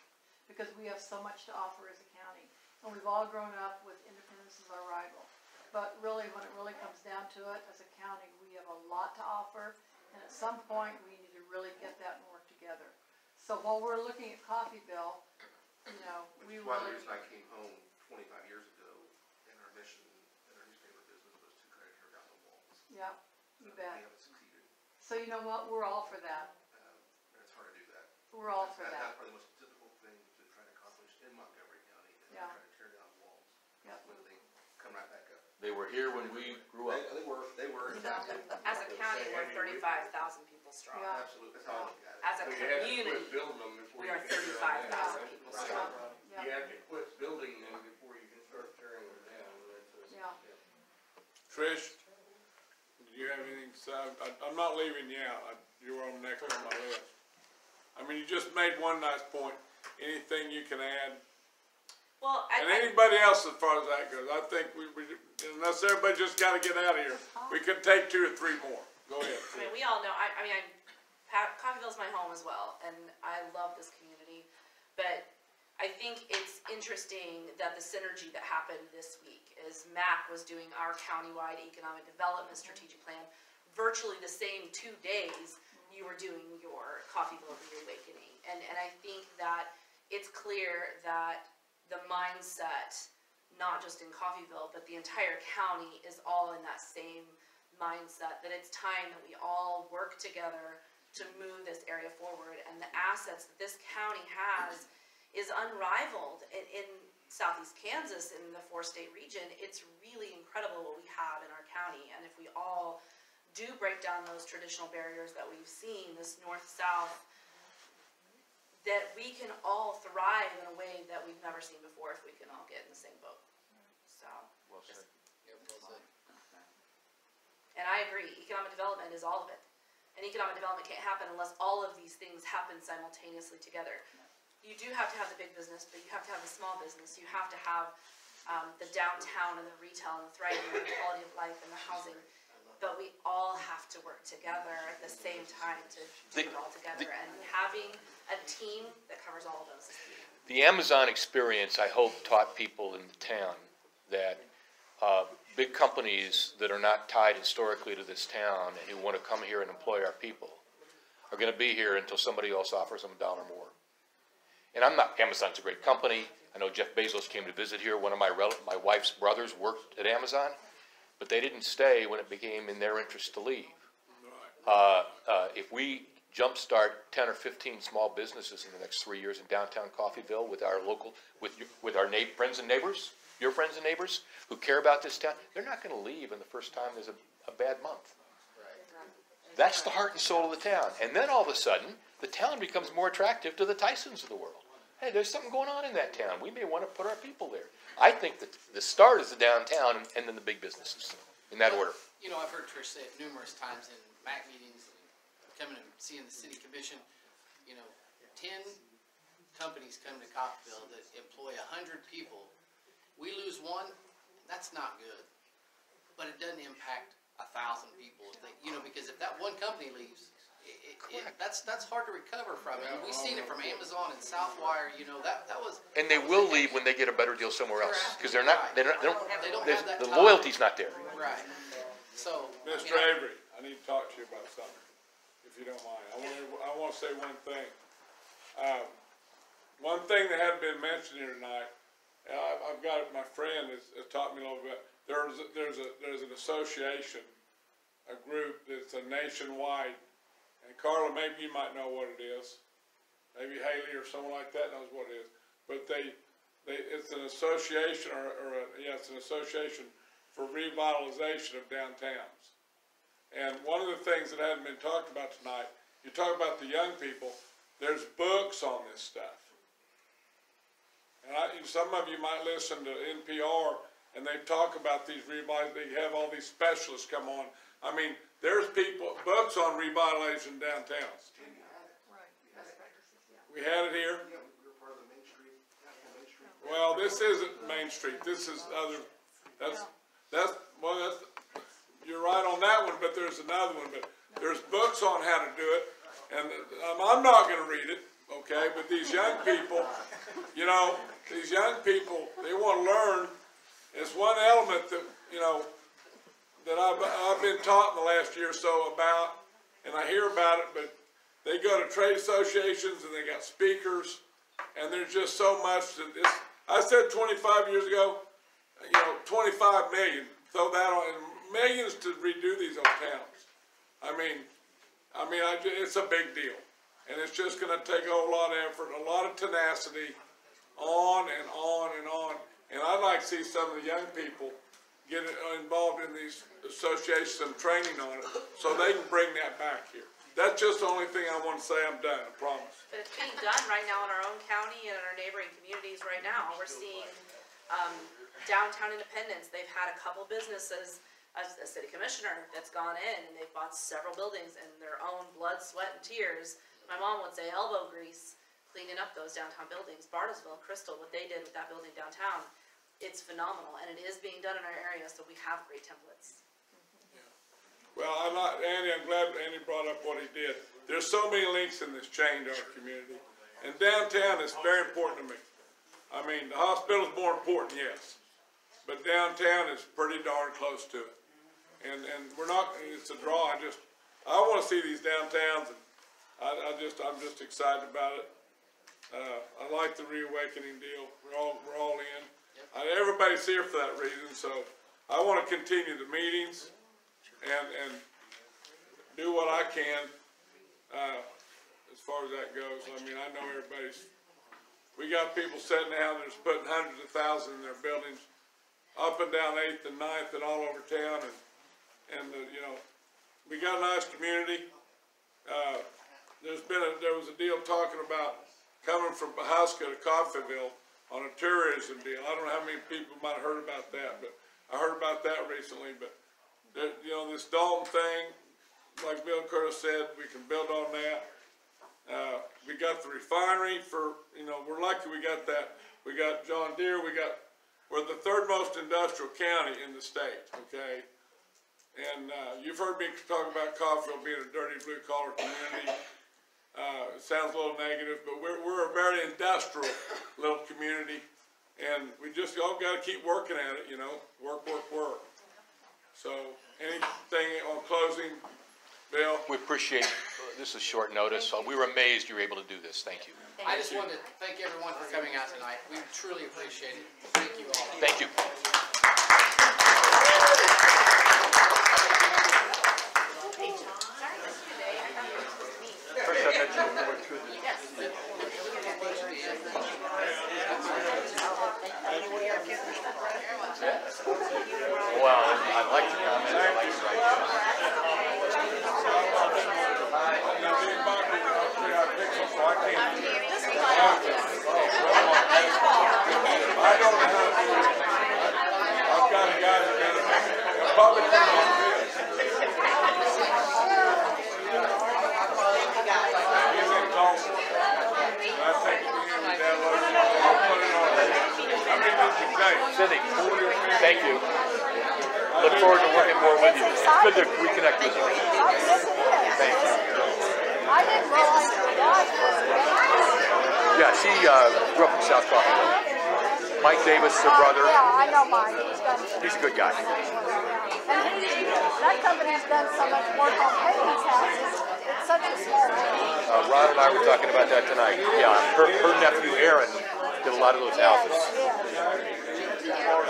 Because we have so much to offer as a county. And we've all grown up with independence as our rival. But really, when it really comes down to it, as a county, we have a lot to offer. And at some point, we need to really get that and work together. So while we're looking at Coffeyville, you know, we is one of the reasons I came home twenty-five years ago, and our mission in our newspaper business was to to tear down the walls. yeah, you bet. We haven't succeeded, So you know what, we're all for that. um, and it's hard to do that. We're all for That- that. That's probably the most difficult thing to try to accomplish in Montgomery County, is to Yeah. try to tear down walls. Yep. When they come right back up. They were here when we grew up. They, they were, they were, exactly. As a county, we're thirty-five thousand people strong. Yeah. Absolutely, that's how I look it. As a So you have to quit community, building them before we are can tear them thirty-five down, thousand right? people Right. strong. Yeah. You have to quit building them before you can start tearing them down. That's a- Yeah. Trish, do you have anything to say? I, I'm not leaving you out, I, you were on the next on my list. I mean, you just made one nice point, anything you can add? Well, And anybody else as far as that goes, I think we, we, unless everybody just gotta get out of here, we could take two or three more, go ahead. I mean, we all know, I, I mean, I, Pat, Coffeyville's my home as well, and I love this community. But I think it's interesting that the synergy that happened this week is MAC was doing our countywide economic development strategic plan virtually the same two days you were doing your Coffeyville reawakening. And, and I think that it's clear that the mindset, not just in Coffeyville, but the entire county is all in that same mindset, that it's time that we all work together to move this area forward. And the assets that this county has is unrivaled in, in southeast Kansas, in the four-state region. It's really incredible what we have in our county. And if we all do break down those traditional barriers that we've seen, this north-south, that we can all thrive in a way that we've never seen before if we can all get in the same boat. So. Well said. And I agree, economic development is all of it. And economic development can't happen unless all of these things happen simultaneously together. You do have to have the big business, but you have to have the small business. You have to have um, the downtown and the retail and the thriving and the quality of life and the housing. But we all have to work together at the same time to do it all together. And having a team that covers all of those. The Amazon experience, I hope, taught people in the town that uh, big companies that are not tied historically to this town and who want to come here and employ our people are going to be here until somebody else offers them a dollar more. And I'm not, Amazon's a great company. I know Jeff Bezos came to visit here. One of my rel, my wife's brothers worked at Amazon, but they didn't stay when it became in their interest to leave. Uh, uh, if we jumpstart ten or fifteen small businesses in the next three years in downtown Coffeyville with our local, with, your- with our neigh, friends and neighbors, your friends and neighbors who care about this town, they're not gonna leave in the first time there's a, a bad month. That's the heart and soul of the town. And then all of a sudden, the town becomes more attractive to the Tysons of the world. Hey, there's something going on in that town. We may want to put our people there. I think that the start is the downtown and, and then the big businesses, in that order. You know, I've heard Trish say it numerous times in MAC meetings, and coming and seeing the city commission, you know, ten companies come to Coffeyville that employ a hundred people. We lose one, that's not good. But it doesn't impact a thousand people, if they, you know, because if that one company leaves, it, it, it, that's, that's hard to recover from. And we've seen it from Amazon and Southwire, you know, that, that was. And they will leave when they get a better deal somewhere else, because they're not, they're not, they don't, They don't have that the tie. loyalty's not there. Right. So. Mr. mean, I- Avery, I need to talk to you about something, if you don't mind. I want, I want to say one thing. Um, one thing that hadn't been mentioned here tonight, I've, I've got, my friend has, has taught me a little bit. There's, a- there's a, there's an association, a group that's a nationwide, and Carla, maybe you might know what it is. Maybe Haley or someone like that knows what it is. But they, they, it's an association, or, or, a- yeah, it's an association for revitalization of downtowns. And one of the things that hadn't been talked about tonight, you talk about the young people, there's books on this stuff. And I, some of you might listen to NPR, and they talk about these revitalizations, they have all these specialists come on. I mean, there's people, books on revitalization downtown. Right, best yeah. We had it here. Well, this isn't Main Street, this is other, that's, that's, well, that's, you're right on that one, but there's another one, but there's books on how to do it, and, um, I'm not gonna read it, okay, but these young people, you know, these young people, they wanna learn, it's one element that, you know, that I've, I've been taught in the last year or so about, and I hear about it, but they go to trade associations and they got speakers, and there's just so much that I said twenty-five years ago, you know, twenty-five million, throw that on, millions to redo these old towns. I mean, I mean, I, it's a big deal, and it's just gonna take a whole lot of effort, a lot of tenacity, on and on and on. And I'd like to see some of the young people get involved in these associations and training on it, so they can bring that back here. That's just the only thing I wanna say, I'm done, I promise. But it's being done right now in our own county and in our neighboring communities right now. We're seeing, um, downtown Independence, they've had a couple businesses, a, city commissioner that's gone in and they've bought several buildings in their own blood, sweat and tears. My mom would say elbow grease, cleaning up those downtown buildings. Bartlesville, Crystal, what they did with that building downtown, it's phenomenal and it is being done in our area, so we have great templates. Well, I'm not, Andy, I'm glad Andy brought up what he did. There's so many links in this chain to our community. And downtown is very important to me. I mean, the hospital's more important, yes. But downtown is pretty darn close to it. And, and we're not, it's a draw, I just, I wanna see these downtowns and I, I just, I'm just excited about it. Uh, I like the reawakening deal. We're all, we're all in. Uh, everybody's here for that reason, so I wanna continue the meetings and, and do what I can, uh, as far as that goes. I mean, I know everybody's, we got people sitting down that's putting hundreds of thousands in their buildings, up and down Eighth and Ninth and all over town, and, and, uh, you know, we got a nice community. Uh, there's been a, there was a deal talking about coming from Pawhuska to Coffeyville on a tourism deal. I don't know how many people might have heard about that, but I heard about that recently, but that, you know, this Dalton thing, like Bill Curtis said, we can build on that. Uh, we got the refinery for, you know, we're lucky we got that. We got John Deere, we got, we're the third most industrial county in the state, okay? And, uh, you've heard me talk about Coffeyville being a dirty blue collar community. Uh, it sounds a little negative, but we're, we're a very industrial little community. And we just all gotta keep working at it, you know, work, work, work. So, anything on closing, Bill? We appreciate, this is short notice, we were amazed you were able to do this, thank you. I just wanted to thank everyone for coming out tonight. We truly appreciate it. Thank you all. Thank you. Well, I like the comments, I like right. I don't know to. I've got a guy that does it. Public comment. He's in Tulsa. And I take the community download it, I'll put it on. I mean, this is great. Cindy, thank you. Look forward to working more with you. It's good to reconnect with you. Thank you. I didn't realize Yeah, she uh, grew up in South Coffeyville. Mike Davis, her brother, Yeah, I know Mike, he's he's a good guy. and he, that company's done so much work on Peggy's houses, it's such a small. Uh, Ron and I were talking about that tonight. Yeah, her, her nephew Aaron did a lot of those houses. What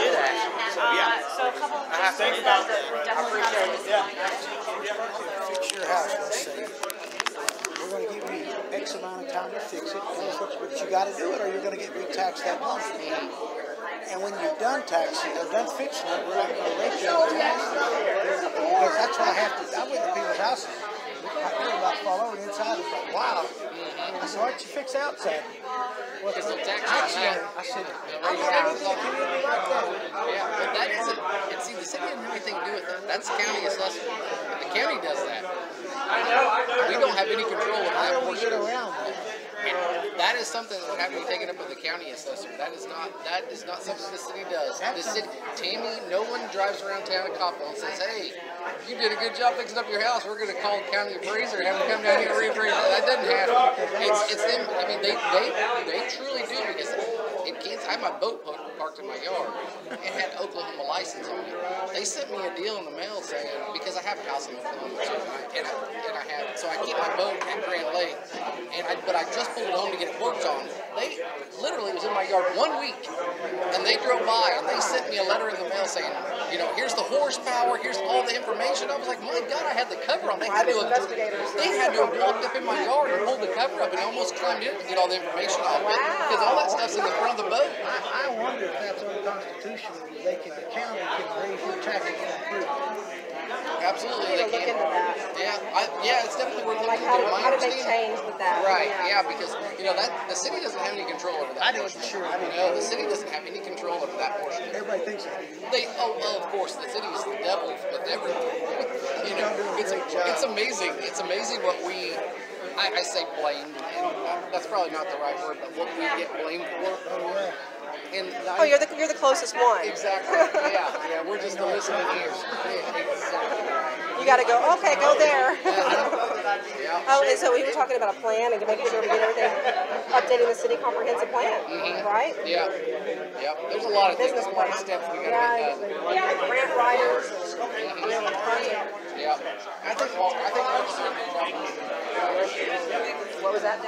we'll. I'll have to do that. So, yeah. So a couple, I have to think about that. I appreciate it. Yeah. Fix your house, let's say. We're gonna give you X amount of time to fix it, and what, what you gotta do it, or you're gonna get re-taxed that money. And when you're done taxing, or done fixing it, we're not gonna rate you on. Because that's what I have to, I went to people's houses, I heard about fall over the inside, it's like, wow. I said, why don't you fix outside? Well, Because they'll tax you tax on you. I said, I'm not gonna community like that. Yeah, but that isn't, and see, the city doesn't have anything to do with that. That's county assessment. The county does that. I know. We don't have any control of How that do we get around that? And that is something that would have to be taken up with the county assessor. That is not, that is not something the city does. The city, Tammy, no one drives around town in Coffeyville and says, hey, you did a good job fixing up your house. We're gonna call the county appraiser and have them come down here and reappraise it. That doesn't happen. It's, it's them, I mean, they, they, they truly do because in Kansas, I had my boat parked in my yard. It had Oklahoma license on it. They sent me a deal in the mail saying, because I have a house in Oklahoma and I, and I have, so I keep my boat at Grand Lake. And I, but I just pulled it home to get it worked on. They literally was in my yard one week, and they drove by and they sent me a letter in the mail saying, you know, here's the horsepower, here's all the information. I was like, my God, I had the cover on. They had to have, they had to have walked up in my yard and pulled the cover up and almost climbed in to get all the information off it because all that stuff's in the front of the boat. I, I wonder if that's unconstitutional, they can, the county can raise your taxes for free. Absolutely, they look can. into that. Yeah, I, yeah, it's definitely worth looking Like, into. how to, My how to make understanding- change with that. Right, yeah, because, you know, that, the city doesn't have any control over that. I do, portion. sure, I do. You know, the city doesn't have any control over that portion. Everybody thinks that. They, oh, well, of course, the city is the devil with everything. You know, it's, it's amazing, it's amazing what we, I, I say blamed, and uh, that's probably not the right word, but what we get blamed for. And Oh, you're the, you're the closest one. Exactly, yeah, yeah, we're just the listening ears. Exactly. You gotta go, okay, go there. Yeah. Oh, and so we were talking about a plan and making sure we get everything, updating the city comprehensive plan, mm-hmm. right? Yeah, yeah, there's a lot of things, Business there's a lot of steps we gotta get done. Yeah, grant writers, mm-hmm. content. Yeah, I think, I think we're just doing a good job. What was that?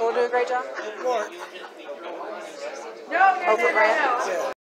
We'll do a great job? No, no, Oprah grant?